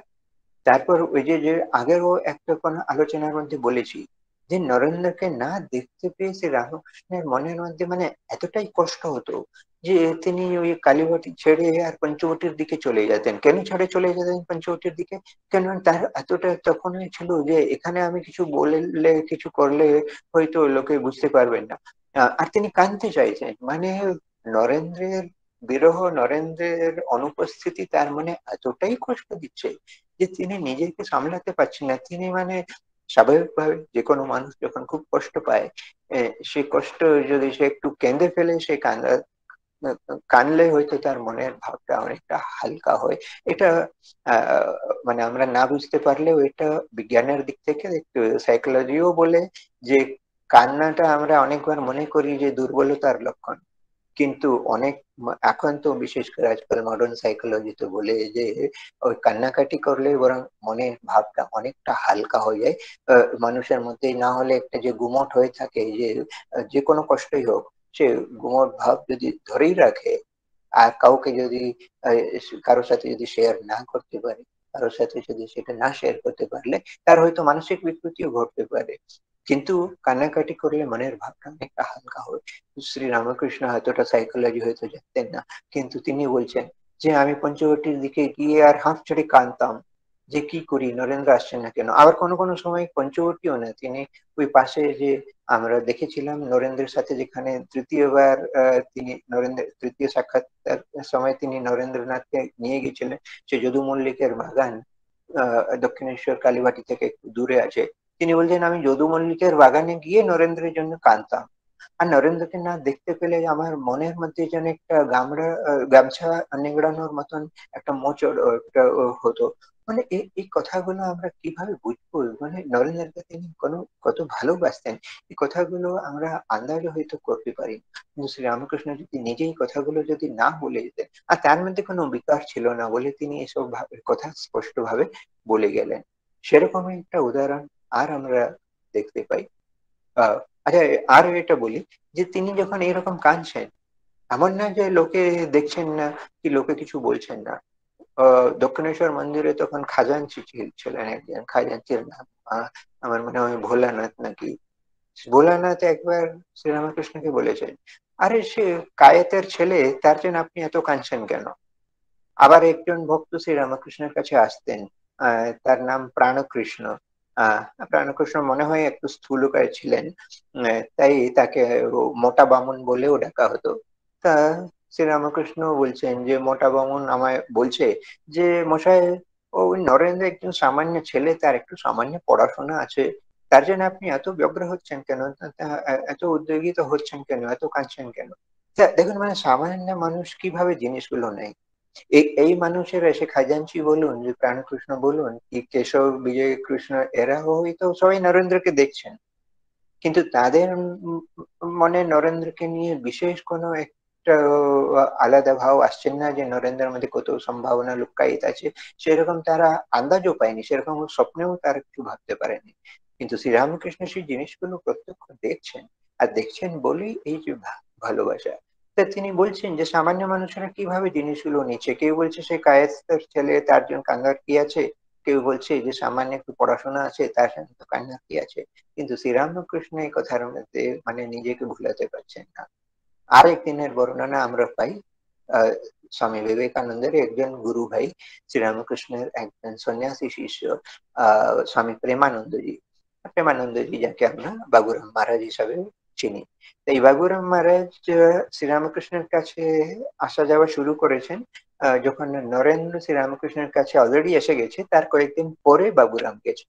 তারপর ওই যে যে আগেরও একটা কোনো আলোচনার মধ্যে বলেছি যে নরেন্দ্রকে না দেখতে পেয়ে সে রামকৃষ্ণের মনের মধ্যে মানে এতটাই কষ্ট হতো যে তিনি ওই কালীবাটি ছেড়ে আর পঞ্চবটির দিকে চলে যেতেন। কেন ছেড়ে চলে যেতেন পঞ্চবটির দিকে? কেন তার এতটা তখন ছিল যে এখানে আমি কিছু বললে, কিছু করলে হয়তো লোকে বুঝতে পারবেন না। আর তিনি কাঁদতে চাইছেন। মানে নরেন্দ্রের বিরহ, নরেন্দ্রের অনুপস্থিতি তার মানে এতটাই কষ্ট দিচ্ছে যে তিনি নিজেকে সামলাতে পারছেন না। তিনি মানে স্বাভাবিকভাবে যে কোনো মানুষ যখন খুব কষ্ট পায় সে কষ্ট যদি সে একটু কেঁদে ফেলে, সে কান্দা কানলে হয়তো তার মনের ভাবটা অনেকটা হালকা হয়। এটা মানে আমরা না বুঝতে পারলেও এটা বিজ্ঞানের দিক থেকে সাইকোলজিও বলে যে কান্নাটা আমরা অনেকবার মনে করি যে দুর্বলতার লক্ষণ। কিন্তু অনেক এখন তো বিশেষ করে আজকাল মডার্ন সাইকোলজি তো বলে যে ওই কান্নাকাটি করলে বরং মনের ভাবটা অনেকটা হালকা হয়ে যায়। মানুষের মধ্যে না হলে একটা যে গুমট হয়ে থাকে যে যে কোনো কষ্টই হোক সে গুমট ভাব যদি ধরেই রাখে, আর কাউকে যদি কারোর সাথে যদি শেয়ার না করতে পারে, কারোর সাথে যদি সেটা না শেয়ার করতে পারলে, তার হয়তো মানসিক বিকৃতিও ঘটতে পারে। কিন্তু কান্নাকাটি করলে মনের ভাবটা অনেকটা হালকা হয়। শ্রী রামকৃষ্ণ হয়তোটা সাইকোলজি হয়তো জানতেন না, কিন্তু তিনি বলছেন যে, আমি পঞ্চবটির দিকে গিয়ে আর হাঁপ ছেড়ে কানতাম যে কি করি, নরেন্দ্র আসছেন না কেন? আবার কোনো কোনো সময় পঞ্চবটিও না, তিনি ওই পাশে যে আমরা দেখেছিলাম নরেন্দ্রের সাথে যেখানে তৃতীয়বার তিনি নরেন্দ্র, তৃতীয় সাক্ষাৎকার সময় তিনি নরেন্দ্রনাথকে নিয়ে গেছিলেন, সে যদু মল্লিকের বাগান দক্ষিণেশ্বর কালীবাটি থেকে একটু দূরে আছে। তিনি বলছেন, আমি যদু মল্লিকের বাগানে গিয়ে নরেন্দ্রের জন্য কাঁদতাম। আর নরেন্দ্রকে না দেখতে পেলে আমার মনের মধ্যে যেন একটা গামড়া গামছা নেগড়ানোর মতন একটা মোচড়, একটা হতো। মানে এই কথাগুলো আমরা কীভাবে বুঝব? মানে নরেন্দ্রকে তিনি কোনো, কত ভালোবাসতেন এই কথাগুলো আমরা আন্দাজে হয়তো করতে পারি। কিন্তু শ্রী রামকৃষ্ণ যদি নিজেই কথাগুলো যদি না বলে যেতেন আর তার মধ্যে কোনো বিকাশ ছিল না বলে তিনি এসব কথা স্পষ্ট ভাবে বলে গেলেন। সেরকমই একটা উদাহরণ আর আমরা দেখতে পাই। আচ্ছা আর এটা বলি, যে তিনি যখন এরকম কাঁদছেন, এমন না যে লোকে দেখছেন না, কি লোকে কিছু বলছেন না। দক্ষিণেশ্বর মন্দিরে তখন খাজানচি ছিলেন একজন খাজানচির নাম আমার মনে হয় ভোলানাথ নাকি। ভোলানাথ একবার শ্রীরামকৃষ্ণকে বলেছেন, আরে সে কায়েতের ছেলে, তার জন্য আপনি এত কাঁদছেন কেন? আবার একজন ভক্ত শ্রীরামকৃষ্ণের কাছে আসতেন তার নাম প্রাণকৃষ্ণ। আহ প্রাণকৃষ্ণ মনে হয় একটু স্থূলকায় ছিলেন তাই তাকে মোটা বামুন বলেও ডাকা হতো। তা শ্রীরামকৃষ্ণ বলছেন যে, মোটা বামন আমায় বলছে যে, মশাই ওই নরেন্দ্র একজন সামান্য ছেলে, তার একটু সামান্য পড়াশোনা আছে। তার জন্য আপনি এত ব্যগ্র হচ্ছেন কেন? এত উদ্যোগিত হচ্ছেন কেন? এত কাঁদছেন কেন? দেখুন মানে সামান্য মানুষ কীভাবে জিনিসগুলো নেয়? এই মানুষেরা সে খাজাঞ্চি বলুন, যে প্রাণকৃষ্ণ বলুন, কি কেশব বিজয় কৃষ্ণ এরা হয়তো সবাই নরেন্দ্রকে দেখছেন। কিন্তু তাদের মনে নরেন্দ্রকে নিয়ে বিশেষ কোনো একটা আলাদা ভাব আসছেন না যে নরেন্দ্রের মধ্যে কত সম্ভাবনা লুকায়িত আছে। সেরকম তারা আন্দাজও পায়নি, সেরকম স্বপ্নেও তারা কিছু ভাবতে পারেনি। কিন্তু শ্রীরামকৃষ্ণ সেই জিনিসগুলো প্রত্যক্ষ দেখছেন, আর দেখছেন বলেই এই যে ভালোবাসা। তা তিনি বলছেন যে সামান্য মানুষেরা কীভাবে জিনিসগুলো নিচ্ছে? কেউ বলছে সে কায়েস্তের ছেলে, তার জন্য কাঙ্গার কি আছে? কেউ বলছে যে সামান্য একটু পড়াশোনা আছে, তার তো কান্নার কি আছে? কিন্তু শ্রীরামকৃষ্ণ এই কথার মধ্যে মানে নিজেকে ভুলাতে পারছেন না। আরেক দিনের বর্ণনা আমরা পাই স্বামী বিবেকানন্দের একজন গুরু ভাই শ্রীরামকৃষ্ণের একজন সন্ন্যাসী শিষ্য, আহ, স্বামী প্রেমানন্দজি। প্রেমানন্দজি যাকে আমরা বাবুরাম মহারাজ হিসাবে চিনি। এই বাবুরাম মহারাজ শ্রীরামকৃষ্ণের কাছে আসা যাওয়া শুরু করেছেন যখন নরেন্দ্র শ্রীরামকৃষ্ণের কাছে অলরেডি এসে গেছে, তার কয়েকদিন পরে বাবুরাম গেছে।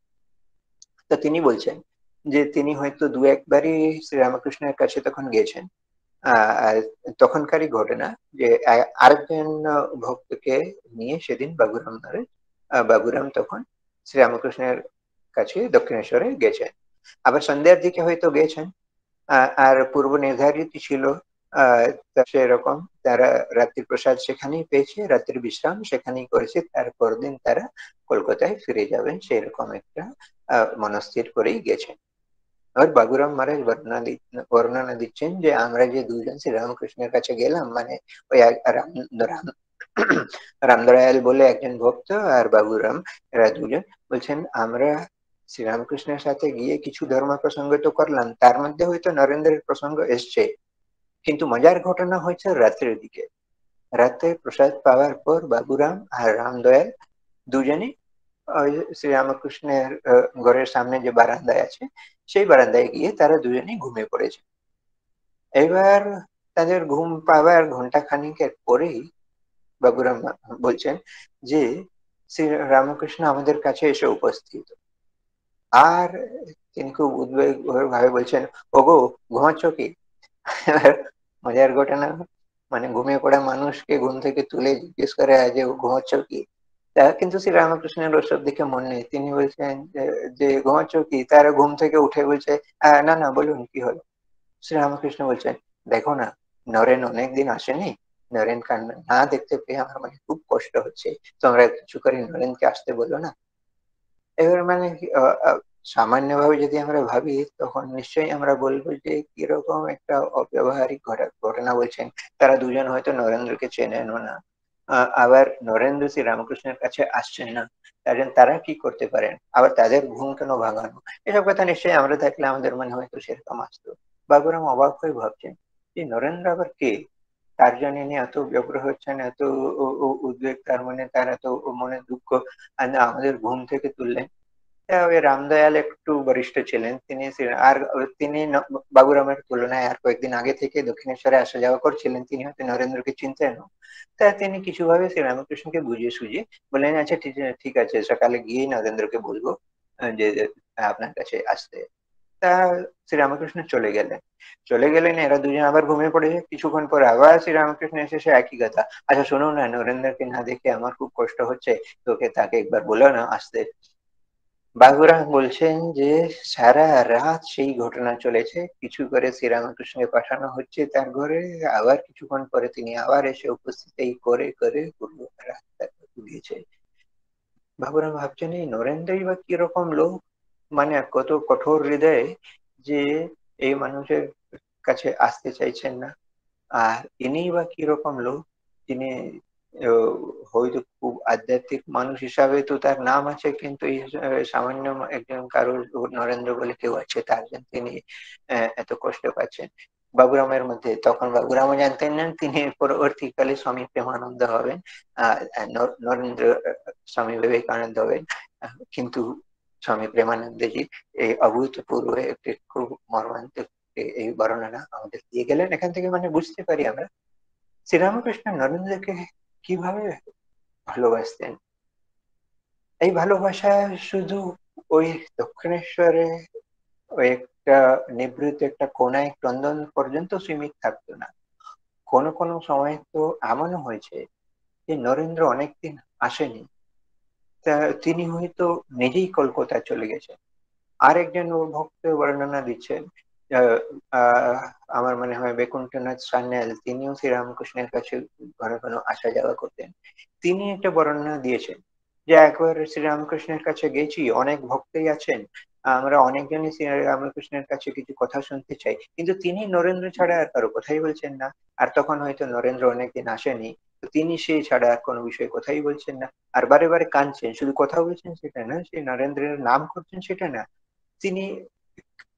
তো তিনি বলছেন যে তিনি হয়তো দু একবারই শ্রীরামকৃষ্ণের কাছে তখন গেছেন। তখনকারই ঘটনা যে আরেকজন ভক্তকে নিয়ে সেদিন বাবুরাম ধরে বাবুরাম তখন শ্রীরামকৃষ্ণের কাছে দক্ষিণেশ্বরে গেছেন। আবার সন্ধ্যার দিকে হয়তো গেছেন। আর পূর্ব নির্ধারিত ছিল সেরকম। তারা রাত্রি প্রসাদ সেখানেই পেয়েছে, রাত্রি বিশ্রাম সেখানেই করেছে। তারপর দিন তারা কলকাতায় ফিরে যাবেন, সেরকম একটা মনস্থির করেই গেছেন। আর বাবুরাম মহারাজ বর্ণনা বর্ণনা দিচ্ছেন যে আমরা যে দুজন শ্রীরামকৃষ্ণের কাছে গেলাম মানে ওই রাম রামদয়াল বলে একজন ভক্ত আর বাবুরাম, এরা দুজন বলছেন, আমরা শ্রীরামকৃষ্ণের সাথে গিয়ে কিছু ধর্ম প্রসঙ্গ তো করলাম, তার মধ্যে হয়তো নরেন্দ্রের প্রসঙ্গ এসছে। কিন্তু মজার ঘটনা হয়েছে রাত্রের দিকে। রাতে প্রসাদ পাওয়ার পর বাবুরাম আর রামদয়াল দুজনে শ্রীরামকৃষ্ণের ঘরের সামনে যে বারান্দায় আছে সেই বারান্দায় গিয়ে তারা দুজনেই ঘুমিয়ে পড়েছে। এবার তাদের ঘুম পাওয়ার ঘণ্টা খানিকের পরেই বাবুরাম বলছেন যে, শ্রী রামকৃষ্ণ আমাদের কাছে এসে উপস্থিত। আর তিনি খুব উদ্বেগ ভাবে বলছেন, ওগো, ঘুমাচ্ছ কি? মজার ঘটনা মানে ঘুমিয়ে পড়া মানুষকে ঘুম থেকে তুলে জিজ্ঞেস করে যে ঘুমাচ্ছ কি? কিন্তু শ্রী রামকৃষ্ণের ওসব দিকে মন নেই। তিনি বলছেন যে ঘুমাচ্ছ কি? তারা ঘুম থেকে উঠে বলছে না না, বলুন, কি হলো? শ্রী রামকৃষ্ণ বলছেন, দেখো না, নরেন অনেকদিন আসেনি। নরেন কান্না, না দেখতে পেয়ে আমার মানে খুব কষ্ট হচ্ছে। তোমরা কিছু করে নরেনকে আসতে বলো না? এবার মানে সামান্য ভাবে যদি আমরা ভাবি, তখন নিশ্চয়ই আমরা বলব যে, কীরকম একটা অব্যবহারিক ঘটনা বলছেন। তারা দুজন হয়তো নরেন্দ্রকে চেনেনও না। আবার নরেন্দ্র শ্রী রামকৃষ্ণের কাছে আসছেন না। তার তারা কি করতে পারেন? আবার তাদের ঘুম কেন ভাঙানো? এসব কথা নিশ্চয়ই আমরা থাকলে আমাদের মনে হয়তো সেরকম আসতো। বাবুরাম অবাক হয়ে ভাবছেন যে নরেন্দ্র আবার কে? তার জন্য নিয়ে এত ব্যগ্র হচ্ছেন, এত উদ্বেগ, তার মনে তার এত মনে দুঃখ আমাদের ঘুম থেকে তুললেন। ওই রামদয়াল একটু বরিষ্ঠ ছিলেন। তিনি আর তিনি বাবুরামের তুলনায় আর কয়েকদিন আগে থেকে দক্ষিণেশ্বরে আসা যাওয়া করছিলেন। তিনি হয়তো নরেন্দ্রকে চিনতেন তা তিনি কিছুভাবে শ্রী রামকৃষ্ণকে বুঝিয়ে সুঝিয়ে বললেন আচ্ছা ঠিক আছে, সকালে গিয়েই নরেন্দ্রকে বলব যে আপনার কাছে আসতে। তা শ্রী রামকৃষ্ণ চলে গেলেন। চলে গেলেন, এরা দুজন আবার ঘুমিয়ে পড়েছে কিছুক্ষণ পর আবার শ্রী রামকৃষ্ণ এসে সে একই কথা আচ্ছা শোনো না, নরেন্দ্রকে না দেখে আমার খুব কষ্ট হচ্ছে, তোকে তাকে একবার বলো না আসতে। বাবুরা বলছেন যে, সারা রাত সেই ঘটনা চলেছে। কিছু করে শ্রীরামকৃষ্ণকে পাঠানো হচ্ছে তার ঘরে। আবার কিছুক্ষণ পরে তিনি আবার এসে উপস্থিত এই করে করে পুরো দিয়েছে বাবুরা ভাবছেন, এই নরেন্দ্রই বা কীরকম লোক? মানে কত কঠোর হৃদয়ে যে এই মানুষের কাছে আসতে চাইছেন না। আর ইনি বা কীরকম লোক? যিনি হয়তো খুব আধ্যাত্মিক মানুষ হিসাবে তো তার নাম আছে, কিন্তু এই সামান্য একজন কারোর নরেন্দ্র বলে কেউ আছে, তার জন্য তিনি এত কষ্ট পাচ্ছেন। বাবুরামের মধ্যে, তখন বাবুরাম জানতেন না, তিনি পরবর্তীকালে স্বামী প্রেমানন্দ হবেন নরেন্দ্র স্বামী বিবেকানন্দ হবেন কিন্তু স্বামী প্রেমানন্দজি এই অভূতপূর্ব একটি খুব মর্মান্তিক এই বর্ণনা আমাদের দিয়ে গেলেন। এখান থেকে মানে বুঝতে পারি আমরা। শ্রীরামকৃষ্ণ নরেন্দ্রকে কীভাবে ভালোবাসতেন? এই ভালোবাসা শুধু ওই দক্ষিণেশ্বরে ওই একটা নিবৃত একটা কোনায় ক্রন্দন পর্যন্ত সীমিত থাকতো না। কোনো কোনো সময় তো এমনও হয়েছে যে নরেন্দ্র অনেকদিন আসেনি। তা তিনি হয়তো নিজেই কলকাতায় চলে গেছেন। আর আরেকজন ভক্ত বর্ণনা দিচ্ছেন আমার মনে হয় বেকুণ্ঠনাথ সান্যাল, তিনিও শ্রীরামকৃষ্ণের কাছে ঘন ঘন আসা যাওয়া করতেন। তিনি একটা বর্ণনা দিয়েছেন যে, একবার শ্রীরামকৃষ্ণের কাছে গেছি, অনেক ভক্তই আছেন, আমরা অনেকজনই শ্রীরামকৃষ্ণের কাছে কিছু কথা শুনতে চাই। কিন্তু তিনি নরেন্দ্র ছাড়া আর কারও কথাই বলছেন না। আর তখন হয়তো নরেন্দ্র অনেকদিন আসেনি তিনি সেই ছাড়া আর কোনো বিষয়ে কথাই বলছেন না। আর বারে বারে কাঁদছেন, শুধু কথা বলছেন সেটা না, সেই নরেন্দ্রের নাম করছেন সেটা না। তিনি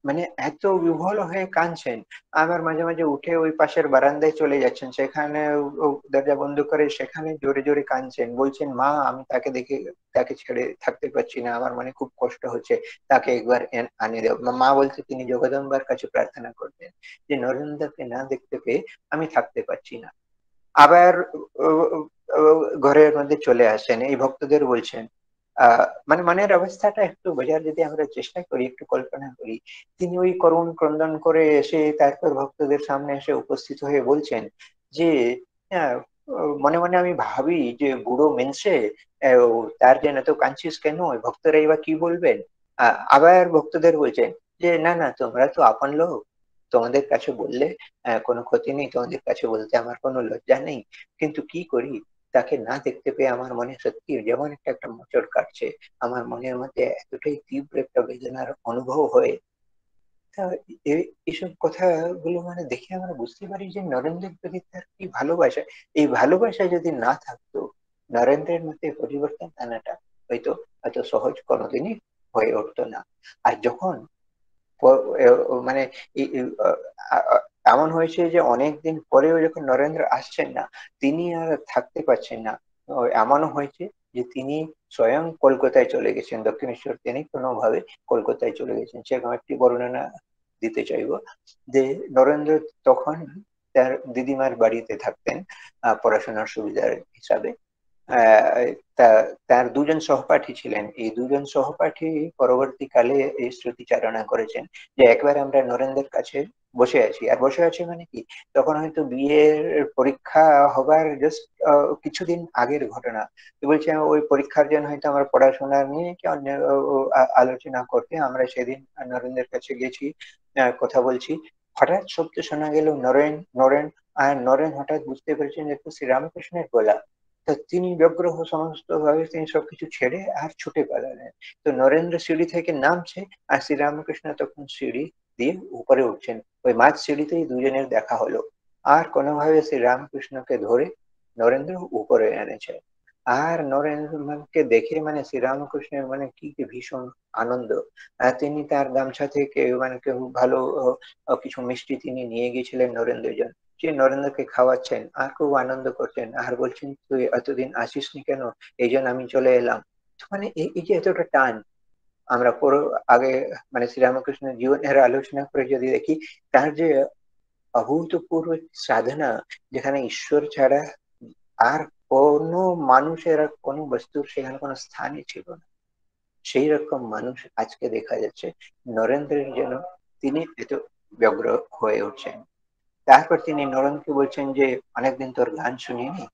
মানে এত বিহ্বল হয়ে কাঁদছেন। আবার মাঝে মাঝে উঠে ওই পাশের বারান্দায় চলে যাচ্ছেন। সেখানে দরজা বন্ধ করে সেখানে জোরে জোরে কাঁদছেন। বলছেন, মা, আমি তাকে দেখে, তাকে ছেড়ে থাকতে পারছি না। আমার মানে খুব কষ্ট হচ্ছে। তাকে একবার আনিয়ে দেব মা বলছে, তিনি জগদম্বার কাছে প্রার্থনা করবেন যে, নরেন্দ্রকে না দেখতে পেয়ে আমি থাকতে পারছি না। আবার ঘরের মধ্যে চলে আসেন। এই ভক্তদের বলছেন মানে মনের অবস্থাটা একটু বোঝার যদি আমরা চেষ্টা করি, একটু কল্পনা করি, তিনি ওই করুণ ক্রন্দন করে এসে তারপর ভক্তদের সামনে এসে উপস্থিত হয়ে বলছেন যে মনে মনে আমি ভাবি যে বুড়ো মেনসে তার যেন এত কাঁদছিস কেন? ভক্তরা এবার কি বলবেন? আবার ভক্তদের বলছেন যে, না না, তোমরা তো আপন লোক। তোমাদের কাছে বললে কোনো ক্ষতি নেই। তোমাদের কাছে বলতে আমার কোনো লজ্জা নেই। কিন্তু কি করি? তাকে না দেখতে পেয়ে আমার মনে সত্যি যেমন একটা একটা মোচড় কাটছে, আমার মনের মধ্যে এতটাই তীব্র একটা বেদনার অনুভব হয় এইসব কথাগুলো মানে দেখে আমরা বুঝতে পারি যে নরেন্দ্রের প্রতি তার কি ভালোবাসা। এই ভালোবাসা যদি না থাকতো, নরেন্দ্রের মধ্যে পরিবর্তন আনাটা হয়তো এত সহজ কোনোদিনই হয়ে উঠতো না। আর যখন মানে এমন হয়েছে যে অনেকদিন পরেও যখন নরেন্দ্র আসছেন না, তিনি আর থাকতে পারছেন না। এমনও হয়েছে যে তিনি স্বয়ং কলকাতায় চলে গেছেন, দক্ষিণেশ্বর তিনি কোনোভাবে কলকাতায় চলে গেছেন। সেরকম একটি বর্ণনা দিতে চাইব যে নরেন্দ্র তখন তার দিদিমার বাড়িতে থাকতেন পড়াশোনার সুবিধার হিসাবে। তার দুজন সহপাঠী ছিলেন। এই দুজন সহপাঠী পরবর্তীকালে এই স্মৃতিচারণা করেছেন যে একবার আমরা নরেন্দ্রের কাছে বসে আছি। আর বসে আছি মানে কি? তখন হয়তো বিয়ের পরীক্ষা হবার জাস্ট কিছুদিন আগের ঘটনা। বলছে, ওই পরীক্ষার জন্য হয়তো আমরা পড়াশোনা নিয়ে কি অন্য আলোচনা করতে? আমরা সেদিন নরেন্দ্রের কাছে গেছি কথা বলছি। হঠাৎ শব্দ শোনা গেল, নরেন নরেন, আর নরেন হঠাৎ বুঝতে পেরেছেন যে শ্রীরামকৃষ্ণের গলা। তো তিনি ব্যগ্রহ সমস্ত ভাবে তিনি সবকিছু ছেড়ে আর ছুটে পালালেন। তো নরেন্দ্র সিঁড়ি থেকে নামছে, আর শ্রীরামকৃষ্ণ তখন সিঁড়ি দিয়ে উপরে উঠছেন। ওই মাছ সিঁড়িতেই দুজনের দেখা হলো। আর কোনোভাবে শ্রী রামকৃষ্ণকে ধরে নরেন্দ্র উপরে এনেছে। আর নরেন্দ্রকে দেখে মানে শ্রীরামকৃষ্ণের মানে কি ভীষণ আনন্দ। তিনি তার গামছা থেকে মানে কেউ ভালো কিছু মিষ্টি তিনি নিয়ে গিয়েছিলেন নরেন্দ্রের জন্য। যে নরেন্দ্রকে খাওয়াচ্ছেন, আর খুব আনন্দ করছেন, আর বলছেন, তুই এতদিন আসিস নি কেন? এই আমি চলে এলাম। মানে এই যে এতটা টান আমরা আগে মানে শ্রীরামকৃষ্ণের জীবনের আলোচনা করে যদি দেখি, তার যে অভূতপূর্ব সাধনা, যেখানে ঈশ্বর ছাড়া আর কোনো মানুষের কোনো বস্তুর সেখানে কোনো স্থানই ছিল না। সেই রকম মানুষ আজকে দেখা যাচ্ছে, নরেন্দ্রের জন্য তিনি এত ব্যগ্র হয়ে উঠছেন। তারপর তিনি নরেন্দ্রকে বলছেন যে, অনেকদিন তোর গান শুনিনি?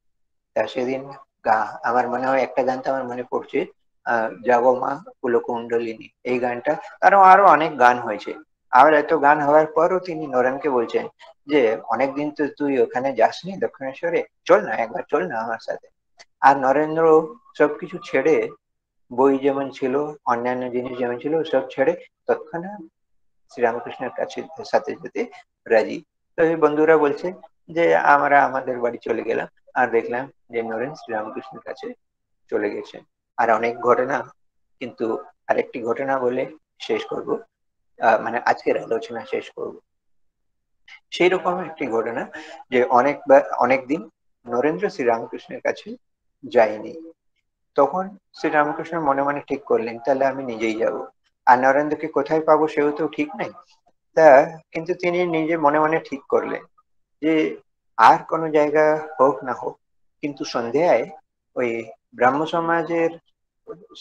তা সেদিন গা, আমার মনে হয় একটা গান তো আমার মনে পড়ছে যাব মা, কুলকুণ্ডলিনী। এই গানটা আরও আরও অনেক গান হয়েছে। আর এত গান হওয়ার পরও তিনি নরেনকে বলছেন যে, অনেকদিন তো তুই ওখানে যাসনি দক্ষিণেশ্বরে, চল না একবার, চল না আমার সাথে। আর নরেন্দ্র সবকিছু ছেড়ে, বই যেমন ছিল, অন্যান্য জিনিস যেমন ছিল, সব ছেড়ে তৎক্ষণাৎ শ্রীরামকৃষ্ণের কাছে, সাথে যেতে রাজি। তো এই বন্ধুরা বলছে যে, আমরা আমাদের বাড়ি চলে গেলাম। আর দেখলাম যে, নরেন শ্রীরামকৃষ্ণের কাছে চলে গেছেন আর অনেক ঘটনা, কিন্তু আরেকটি ঘটনা বলে শেষ করব। মানে আজকের আলোচনা শেষ করব। সেই রকম একটি ঘটনা যে অনেকবার অনেকদিন নরেন্দ্র শ্রীরামকৃষ্ণের কাছে যায়নি। তখন শ্রীরামকৃষ্ণ মনে মনে ঠিক করলেন, তাহলে আমি নিজেই যাব। আর নরেন্দ্রকে কোথায় পাবো সেও তো ঠিক নাই। তা কিন্তু তিনি নিজে মনে মনে ঠিক করলেন যে, আর কোনো জায়গা হোক না হোক, কিন্তু সন্ধ্যায় ওই ব্রাহ্ম সমাজের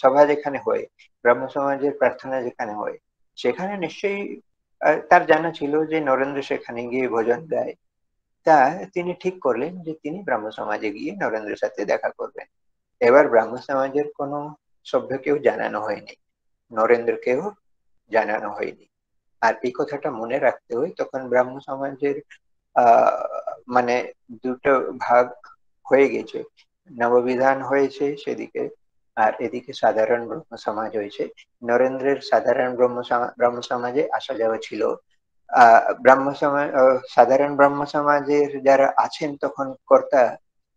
সভা যেখানে হয়, ব্রাহ্ম সমাজের প্রার্থনা যেখানে হয়, সেখানে নিশ্চয়ই তার জানা ছিল যে নরেন্দ্র সেখানে গিয়ে ভোজন দেয় তা তিনি ঠিক করলেন যে তিনি ব্রাহ্ম সমাজে গিয়ে নরেন্দ্রের সাথে দেখা করবেন। এবার ব্রাহ্ম সমাজের কোনো সভ্যকেও জানানো হয়নি, নরেন্দ্রকেও জানানো হয়নি। আর এই কথাটা মনে রাখতে হয়, তখন ব্রাহ্ম সমাজের মানে দুটো ভাগ হয়ে গেছে। নববিধান হয়েছে সেদিকে, আর এদিকে সাধারণ ব্রহ্ম সমাজ হয়েছে। নরেন্দ্রের সাধারণ ব্রহ্ম ব্রহ্ম সমাজে আসা যাওয়া ছিল। আহ ব্রাহ্ম সমাজ সাধারণ ব্রহ্ম সমাজের যারা আছেন তখন কর্তা,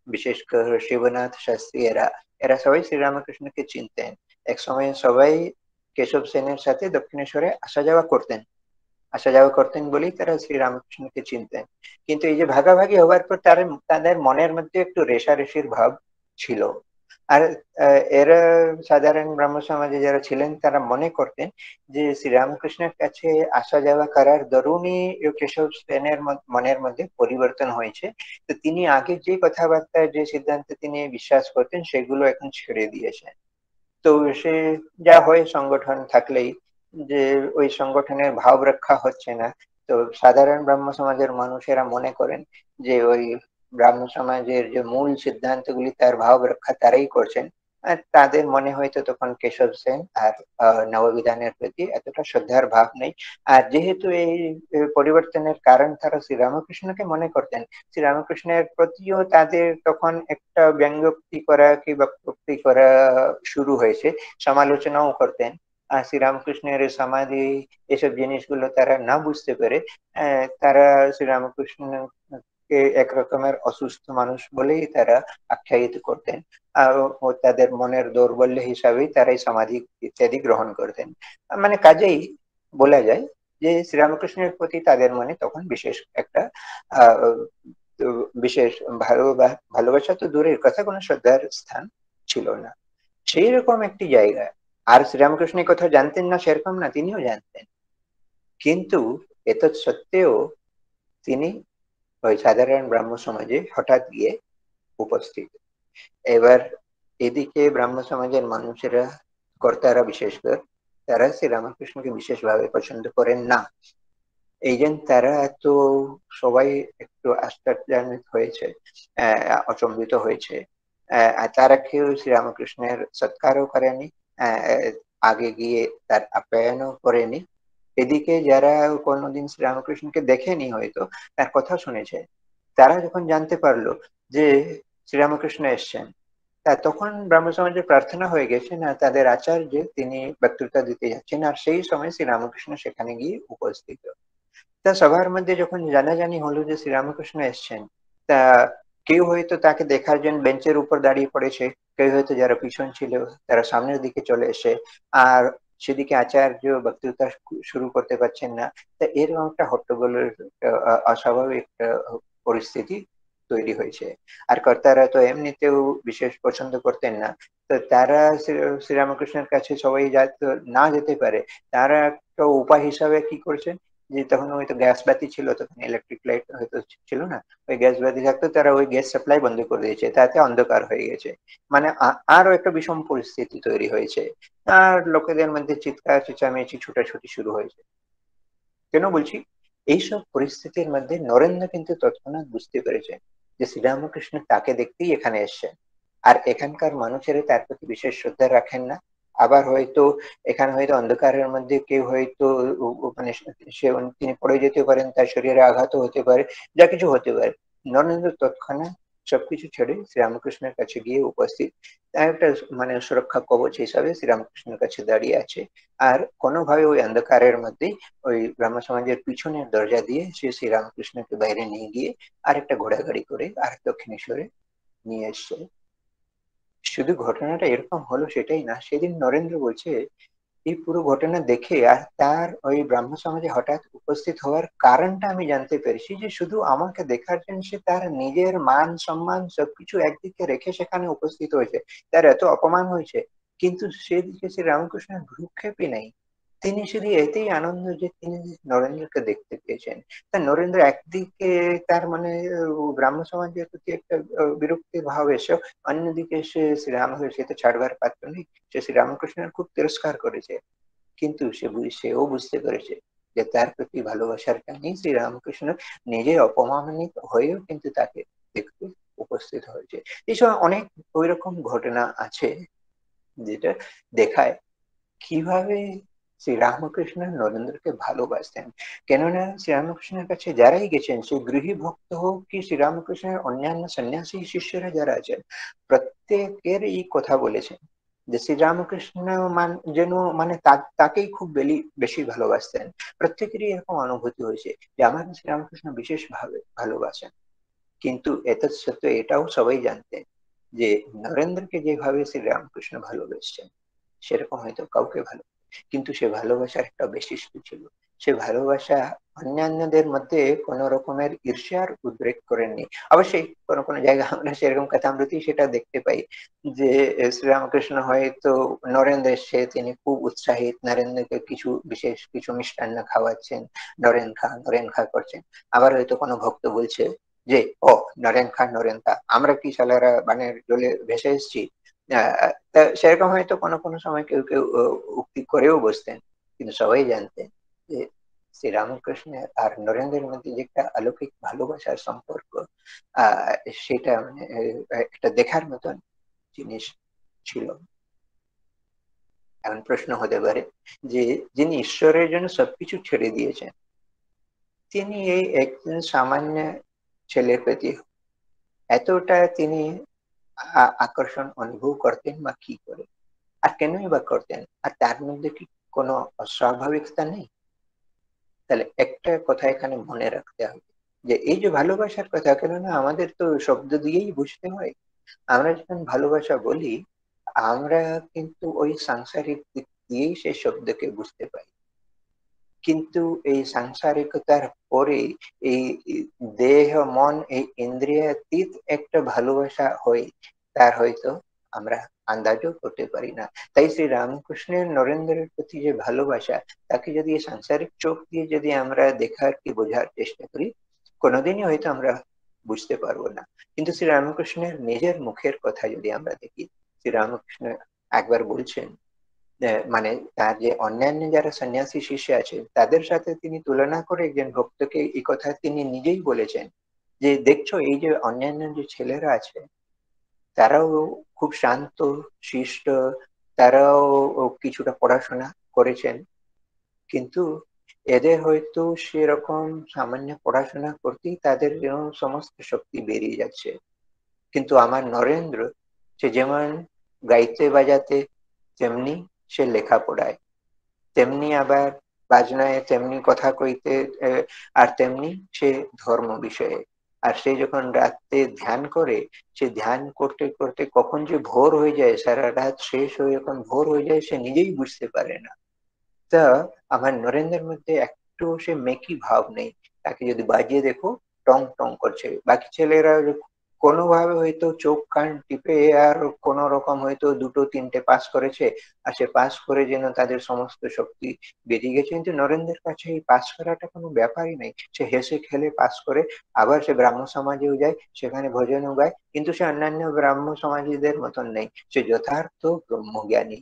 বিশেষ করে শিবনাথ শাস্ত্রী, এরা এরা সবাই শ্রীরামকৃষ্ণকে চিনতেন। এক সময় সবাই কেশব সেনের সাথে দক্ষিণেশ্বরে আসা যাওয়া করতেন। আসা যাওয়া করতেন বলেই তারা শ্রীরামকৃষ্ণকে চিনতেন। কিন্তু এই যে ভাগাভাগি হওয়ার পর তার, তাদের মনের মধ্যে একটু রেশারেশির ভাব ছিল। আর এরা সাধারণ ব্রহ্ম সমাজে যারা ছিলেন, তারা মনে করতেন যে শ্রীরামকৃষ্ণের কাছে আসা যাওয়া করার দরুনই কেশব সেনের মনের মধ্যে পরিবর্তন হয়েছে। তো তিনি আগে যে কথাবার্তা, যে সিদ্ধান্তে তিনি বিশ্বাস করতেন, সেগুলো এখন ছেড়ে দিয়েছেন। তো সে, যা হয় সংগঠন থাকলেই যে ওই সংগঠনের ভাব রক্ষা হচ্ছে না। তো সাধারণ ব্রাহ্ম সমাজের মানুষেরা মনে করেন যে ওই ব্রাহ্ম সমাজের যে মূল সিদ্ধান্তগুলি তার ভাব রক্ষা তারাই করছেন। আর তাদের মনে হয়তো তখন কেশব সেন আর নববিধানের প্রতি এতটা শ্রদ্ধার ভাব নেই। আর যেহেতু এই পরিবর্তনের কারণ তারা শ্রীরামকৃষ্ণকে মনে করতেন, শ্রীরামকৃষ্ণের প্রতিও তাদের তখন একটা ব্যঙ্গোক্তি করা কি বক্তোক্তি করা শুরু হয়েছে, সমালোচনাও করতেন। শ্রীরামকৃষ্ণের সমাধি এসব জিনিসগুলো তারা না বুঝতে পেরে তারা শ্রীরামকৃষ্ণ কে এক রকমের অসুস্থ মানুষ বলেই তারা আখ্যায়িত করতেন। ও তাদের মনের দৌর্বল্য হিসাবেই তারাই সমাধি ইত্যাদি গ্রহণ করতেন। মানে কাজেই বলা যায় যে শ্রীরামকৃষ্ণের প্রতি তাদের মনে তখন বিশেষ একটা বিশেষ ভালো, ভালোবাসা তো দূরের কথা, কোনো শ্রদ্ধার স্থান ছিল না। সেই রকম একটি জায়গা। আর শ্রীরামকৃষ্ণের কথা জানতেন না, সেরকম না, তিনিও জানতেন। কিন্তু এত সত্ত্বেও তিনি ওই সাধারণ ব্রাহ্ম সমাজে হঠাৎ গিয়ে উপস্থিত। এবার এদিকে ব্রাহ্ম সমাজের মানুষেরা, কর্তারা বিশেষ করে তারা শ্রীরামকৃষ্ণকে বিশেষভাবে পছন্দ করেন না। এই জন্য তারা এত সবাই একটু আশ্চর্যান্বিত হয়েছে, আহ, অচম্বিত হয়েছে। তারা কেউ শ্রীরামকৃষ্ণের সৎকারও করেনি আগে গিয়ে তার আপ্যায়নও করেনি এদিকে যারা কোনোদিন শ্রীরামকৃষ্ণকে দেখেনি হয়তো, তার কথা শুনেছে। তারা যখন জানতে পারল যে শ্রীরামকৃষ্ণ এসছেন, তা তখন ব্রাহ্ম সমাজে প্রার্থনা হয়ে গেছে, না, তাদের আচার্য তিনি বক্তৃতা দিতে যাচ্ছেন, আর সেই সময় শ্রীরামকৃষ্ণ সেখানে গিয়ে উপস্থিত। তা সবার মধ্যে যখন জানাজানি হলো যে শ্রীরামকৃষ্ণ এসছেন, তা কেউ হয়তো তাকে দেখার জন্য বেঞ্চের উপর দাঁড়িয়ে পড়েছে, কেউ হয়তো যারা পিছন ছিল তারা সামনের দিকে চলে এসে, আর সেদিকে আচার্য বক্তৃতা শুরু করতে পারছেন না। তা এরকম একটা হট্টগোলের অস্বাভাবিক পরিস্থিতি তৈরি হয়েছে। আর কর্তারা তো এমনিতেও বিশেষ পছন্দ করতেন না। তো তারা শ্রীরামকৃষ্ণের কাছে সবাই না যেতে পারে, তারা একটা উপায় হিসাবে কি করছেন? যে তখন হয়তো গ্যাস বাতি ছিল, তখন ইলেকট্রিক লাইট হয়তো ছিল না, ওই গ্যাস বাতি থাকতো, তারা ওই গ্যাস সাপ্লাই বন্ধ করে দিয়েছে, তাতে অন্ধকার হয়ে গেছে। মানে আরও একটা বিষম পরিস্থিতি তৈরি হয়েছে। আর লোকেদের মধ্যে চিৎকার, চেঁচামেচি, ছুটাছুটি শুরু হয়েছে। কেন বলছি? এইসব পরিস্থিতির মধ্যে নরেন্দ্র কিন্তু তৎক্ষণাৎ বুঝতে পেরেছে যে শ্রীরামকৃষ্ণ তাকে দেখতেই এখানে এসছেন। আর এখানকার মানুষেরা তার প্রতি বিশেষ শ্রদ্ধা রাখেন না। আবার হয়তো এখানে হয়তো অন্ধকারের মধ্যে কেউ হয়তো মানে সে তিনি পড়ে যেতে পারেন, তার শরীরে আঘাত হতে পারে, যা কিছু হতে পারে। নরেন্দ্র তৎক্ষণাৎ সবকিছু ছেড়ে শ্রীরামকৃষ্ণের কাছে গিয়ে উপস্থিত। একটা মানে সুরক্ষা কবচ হিসাবে শ্রীরামকৃষ্ণের কাছে দাঁড়িয়ে আছে। আর কোনোভাবে ওই অন্ধকারের মধ্যে ওই ব্রহ্ম সমাজের পিছনের দরজা দিয়ে সে শ্রীরামকৃষ্ণকে বাইরে নিয়ে গিয়ে আর আরেকটা ঘোড়াগাড়ি করে আর দক্ষিণেশ্বরে নিয়ে এসছে। শুধু ঘটনাটা এরকম হলো সেটাই না, সেদিন নরেন্দ্র বলছে এই পুরো ঘটনা দেখে আর তার ওই ব্রাহ্ম সমাজে হঠাৎ উপস্থিত হওয়ার কারণটা আমি জানতে পেরেছি যে শুধু আমাকে দেখার জন্য সে তার নিজের মান, সম্মান সবকিছু একদিকে রেখে সেখানে উপস্থিত হয়েছে। তার এত অপমান হয়েছে। কিন্তু সেদিকে সে রামকৃষ্ণের ভ্রুক্ষেপই নেই। তিনি শুধু এতেই আনন্দ যে তিনি নরেন্দ্রকে দেখতে পেয়েছেন। তা নরেন্দ্র একদিকে তার মানে ব্রাহ্ম সমাজের প্রতি একটা বিরক্তির ভাব এসেও অন্যদিকে সে শ্রীরাম সে তো ছাড়বার পাত্র নেই সে শ্রীরামকৃষ্ণের খুব তিরস্কার করেছে। কিন্তু সে সেও বুঝতে পেরেছে যে তার প্রতি ভালোবাসার টানেই শ্রীরামকৃষ্ণ নিজে অপমানিত হয়েও কিন্তু তাকে দেখতে উপস্থিত হয়েছে। এই সময় অনেক ওই রকম ঘটনা আছে যেটা দেখায় কীভাবে শ্রীরামকৃষ্ণ নরেন্দ্রকে ভালোবাসতেন। কেননা শ্রীরামকৃষ্ণের কাছে যারাই গেছেন, সে গৃহী ভক্ত হোক কি শ্রীরামকৃষ্ণের অন্যান্য সন্ন্যাসী শিষ্যরা যারা আছেন প্রত্যেকের এই কথা বলেছেন যে শ্রীরামকৃষ্ণ মান যেন মানে তাকেই খুব বেলি, বেশি ভালোবাসতেন। প্রত্যেকেরই এরকম অনুভূতি হয়েছে যে আমার শ্রীরামকৃষ্ণ বিশেষ ভাবে, ভালোবাসেন। কিন্তু এত সত্য এটাও সবাই জানতেন যে নরেন্দ্রকে যেভাবে শ্রীরামকৃষ্ণ ভালোবেসছেন, সেরকম হয়তো কাউকে ভালো কিন্তু সে ভালোবাসার একটা বৈশিষ্ট্য ছিল। সে ভালোবাসা অন্যান্যদের মধ্যে কোন রকমের ঈর্ষার উদ্রেক করেননি। অবশ্যই কোন কোন জায়গায় আমরা সেরকম কথামৃতি সেটা দেখতে পাই যে শ্রীরামকৃষ্ণ হয়তো নরেন্দ্র সে তিনি খুব উৎসাহিত নরেন্দ্রকে কিছু বিশেষ কিছু মিষ্টান্ন খাওয়াচ্ছেন। নরেন খা নরেন খা করছেন। আবার হয়তো কোনো ভক্ত বলছে যে, ও, নরেন খা নরেন খা। আমরা কি সালারা বানের জলে ভেসে এসেছি? সেরকম হয়তো কোনো কোনো সময় কেউ কেউ উক্তি করেও বসতেন, কিন্তু সবাই জানতেন যে শ্রীরামকৃষ্ণের আর নরেন্দ্রের মধ্যে যে একটা অলৌকিক ভালোবাসার সম্পর্ক সেটা মানে একটা দেখার মতন জিনিস ছিল। এমন প্রশ্ন হতে পারে যে যিনি ঈশ্বরের জন্য সবকিছু ছেড়ে দিয়েছেন, তিনি এই একজন সামান্য ছেলের প্রতি এতটা তিনি আকর্ষণ অনুভব করতেন বা কি করে? আর কেনই বা করতেন? আর তার মধ্যে কি কোনো অস্বাভাবিকতা নেই? তাহলে একটা কথা এখানে মনে রাখতে হবে, যে এই যে ভালোবাসার কথা, কেননা আমাদের তো শব্দ দিয়েই বুঝতে হয়। আমরা যখন ভালোবাসা বলি, আমরা কিন্তু ওই সাংসারিক দিক দিয়েই সেই শব্দকে বুঝতে পারি। কিন্তু এই সাংসারিকতার পরে এই দেহ, মন, এই ইন্দ্রিয়াতীত একটা ভালোবাসা হয়, তার হয়তো আমরা আন্দাজও করতে পারি না। তাই শ্রী রামকৃষ্ণের নরেন্দ্রের প্রতি যে ভালোবাসা, তাকে যদি সাংসারিক চোখ দিয়ে যদি আমরা দেখার কি বোঝার চেষ্টা করি, কোনোদিনই হয়তো আমরা বুঝতে পারব না। কিন্তু শ্রী রামকৃষ্ণের নিজের মুখের কথা যদি আমরা দেখি শ্রী রামকৃষ্ণ একবার বলছেন মানে তার যে অন্যান্য যারা সন্ন্যাসী শিষ্য আছে, তাদের সাথে তিনি তুলনা করে একজন ভক্তকে এই কথা তিনি নিজেই বলেছেন যে, দেখছ, এই যে অন্যান্য যে ছেলেরা আছে, তারাও খুব শান্ত, শিষ্ট, তারাও কিছুটা পড়াশোনা করেছেন, কিন্তু এদের হয়তো সেরকম সামান্য পড়াশোনা করতেই তাদের সমস্ত শক্তি বেরিয়ে যাচ্ছে। কিন্তু আমার নরেন্দ্র, সে যেমন গাইতে বাজাতে তেমনি সে লেখাপড়ায়। তেমনি আবার বাজনায় তেমনি কথা কইতে আর তেমনি সে ধর্ম বিষয়ে। আর সে যখন রাতে ধ্যান করে, সে ধ্যান করতে করতে কখন যে ভোর হয়ে যায়, সারা রাত শেষ হয়ে যখন ভোর হয়ে যায়, সে নিজেই বুঝতে পারে না। তা আমার নরেন্দ্রের মধ্যে একটু সে মেকি ভাব নেই। তাকে যদি বাজিয়ে দেখো, টং টং করছে। বাকি ছেলেরা কোনোভাবে হয়তো চোখ, কান টিপে আর কোন রকম হয়তো দুটো, তিনটে পাস করেছে, আর সে পাস করে যেন তাদের সমস্ত শক্তি বেরিয়ে গেছে। কিন্তু নরেন্দ্রের কাছে এই পাস করাটা কোনো ব্যাপারই নেই। সে হেসে খেলে পাস করে, আবার সে ব্রাহ্ম সমাজেও যায়, সেখানে ভজনও গায়, কিন্তু সে অন্যান্য ব্রাহ্ম সমাজীদের মতন নেই। সে যথার্থ ব্রহ্মজ্ঞানী।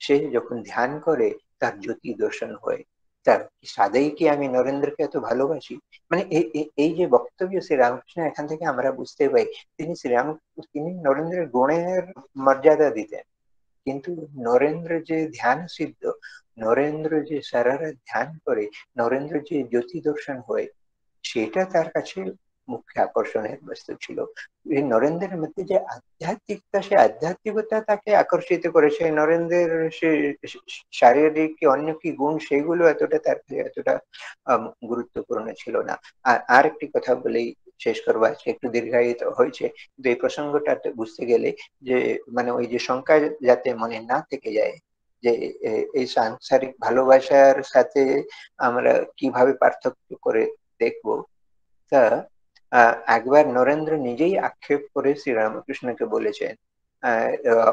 সে যখন ধ্যান করে, তার জ্যোতি দর্শন হয়। তার সাদেই কি আমি নরেন্দ্রকে এত ভালোবাসি? মানে এই যে বক্তব্য শ্রীরামকৃষ্ণ, এখান থেকে আমরা বুঝতে পাই তিনি শ্রীরাম তিনি নরেন্দ্রের গুণের মর্যাদা দিতেন। কিন্তু নরেন্দ্র যে ধ্যান সিদ্ধ নরেন্দ্র যে সারা ধ্যান করে, নরেন্দ্র যে জ্যোতি দর্শন হয়, সেটা তার কাছে মুখ্য আকর্ষণের বস্তু ছিল। এই নরেন্দ্রের মধ্যে যে আধ্যাত্মিকতা, সে আধ্যাত্মিকতা তাকে আকর্ষিত করেছে। নরেন্দ্রের সে শারীরিক কি অন্য কি গুণ, সেগুলো এতটা তার এতটা গুরুত্বপূর্ণ ছিল না। আর আর একটি কথা বলেই শেষ করব। আজকে একটু দীর্ঘায়িত হয়েছে। কিন্তু এই প্রসঙ্গটা বুঝতে গেলে যে মানে ওই যে শঙ্কা যাতে মনে না থেকে যায়, যে এই সাংসারিক ভালোবাসার সাথে আমরা কীভাবে পার্থক্য করে দেখব, তা একবার নরেন্দ্র নিজেই আক্ষেপ করে শ্রীরামকৃষ্ণকে বলেছেন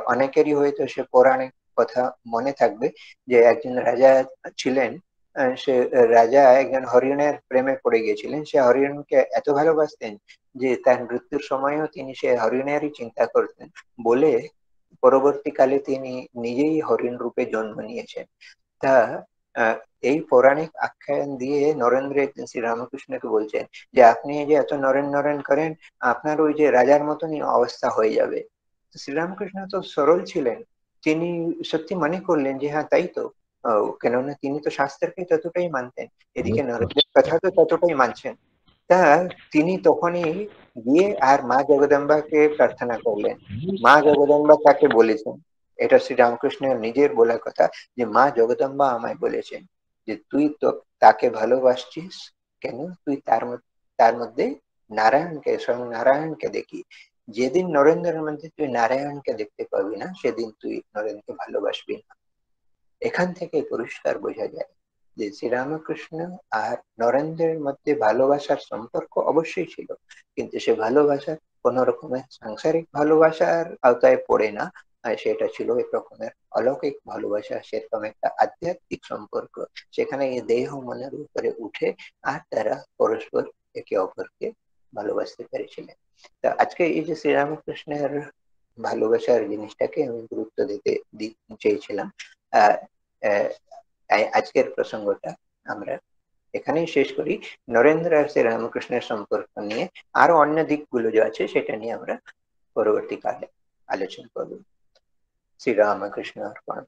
অনেকেরই হয়তো সে পৌরাণিক কথা মনে থাকবে যে একজন রাজা ছিলেন সে রাজা একজন হরিণের প্রেমে পড়ে গিয়েছিলেন। সে হরিণকে এত ভালোবাসতেন যে তার মৃত্যুর সময়ও তিনি সে হরিণেরই চিন্তা করতেন বলে পরবর্তীকালে তিনি নিজেই হরিণ রূপে জন্ম নিয়েছেন। তা এই পৌরাণিক আখ্যান দিয়ে নরেন্দ্র একদিন শ্রী রামকৃষ্ণকে বলছেন যে আপনি যে এত নরেন নরেন করেন আপনার ওই যে রাজার মতনই অবস্থা হয়ে যাবে। শ্রীরামকৃষ্ণ তো সরল ছিলেন। তিনি সত্যি মনে করলেন যে হ্যাঁ তাই তো। কেননা তিনি তো শাস্ত্রকে ততটাই মানতেন। এদিকে নরেন্দ্রের কথা তো ততটাই মানছেন। তা তিনি তখনই গিয়ে আর মা জগদম্বাকে প্রার্থনা করলেন। মা জগদম্বা তাকে বলেছেন এটা শ্রীরামকৃষ্ণের নিজের বলা কথা যে মা জগদম্বা আমায় বলেছেন যে তুই তো তাকে ভালোবাসছিস, কেন? তুই তার তার মধ্যে নারায়ণকে, স্বয়ং নারায়ণকে দেখি। যেদিন নরেন্দ্রের মধ্যে তুই নারায়ণকে দেখতে পাবি না, সেদিন তুই নরেন্দ্রকে ভালোবাসবি না। এখান থেকে পরিষ্কার বোঝা যায় যে শ্রীরামকৃষ্ণ আর নরেন্দ্রের মধ্যে ভালোবাসার সম্পর্ক অবশ্যই ছিল, কিন্তু সে ভালোবাসা কোন রকমের সাংসারিক ভালোবাসার আওতায় পড়ে না। সেটা ছিল এক রকমের অলৌকিক ভালোবাসা, সেরকম একটা আধ্যাত্মিক সম্পর্ক সেখানে দেহ মনের উপরে উঠে আর তারা পরস্পর একে অপরকে ভালোবাসতে পেরেছিলেন। তা আজকে এই যে শ্রীরামকৃষ্ণের ভালোবাসার জিনিসটাকে আমি গুরুত্ব দিতে চেয়েছিলাম আহ আজকের প্রসঙ্গটা আমরা এখানেই শেষ করি। নরেন্দ্র আর শ্রী রামকৃষ্ণের সম্পর্ক নিয়ে আরও অন্য দিকগুলো যে আছে সেটা নিয়ে আমরা পরবর্তীকালে আলোচনা করব। শ্রী রামকৃষ্ণ অর্পণ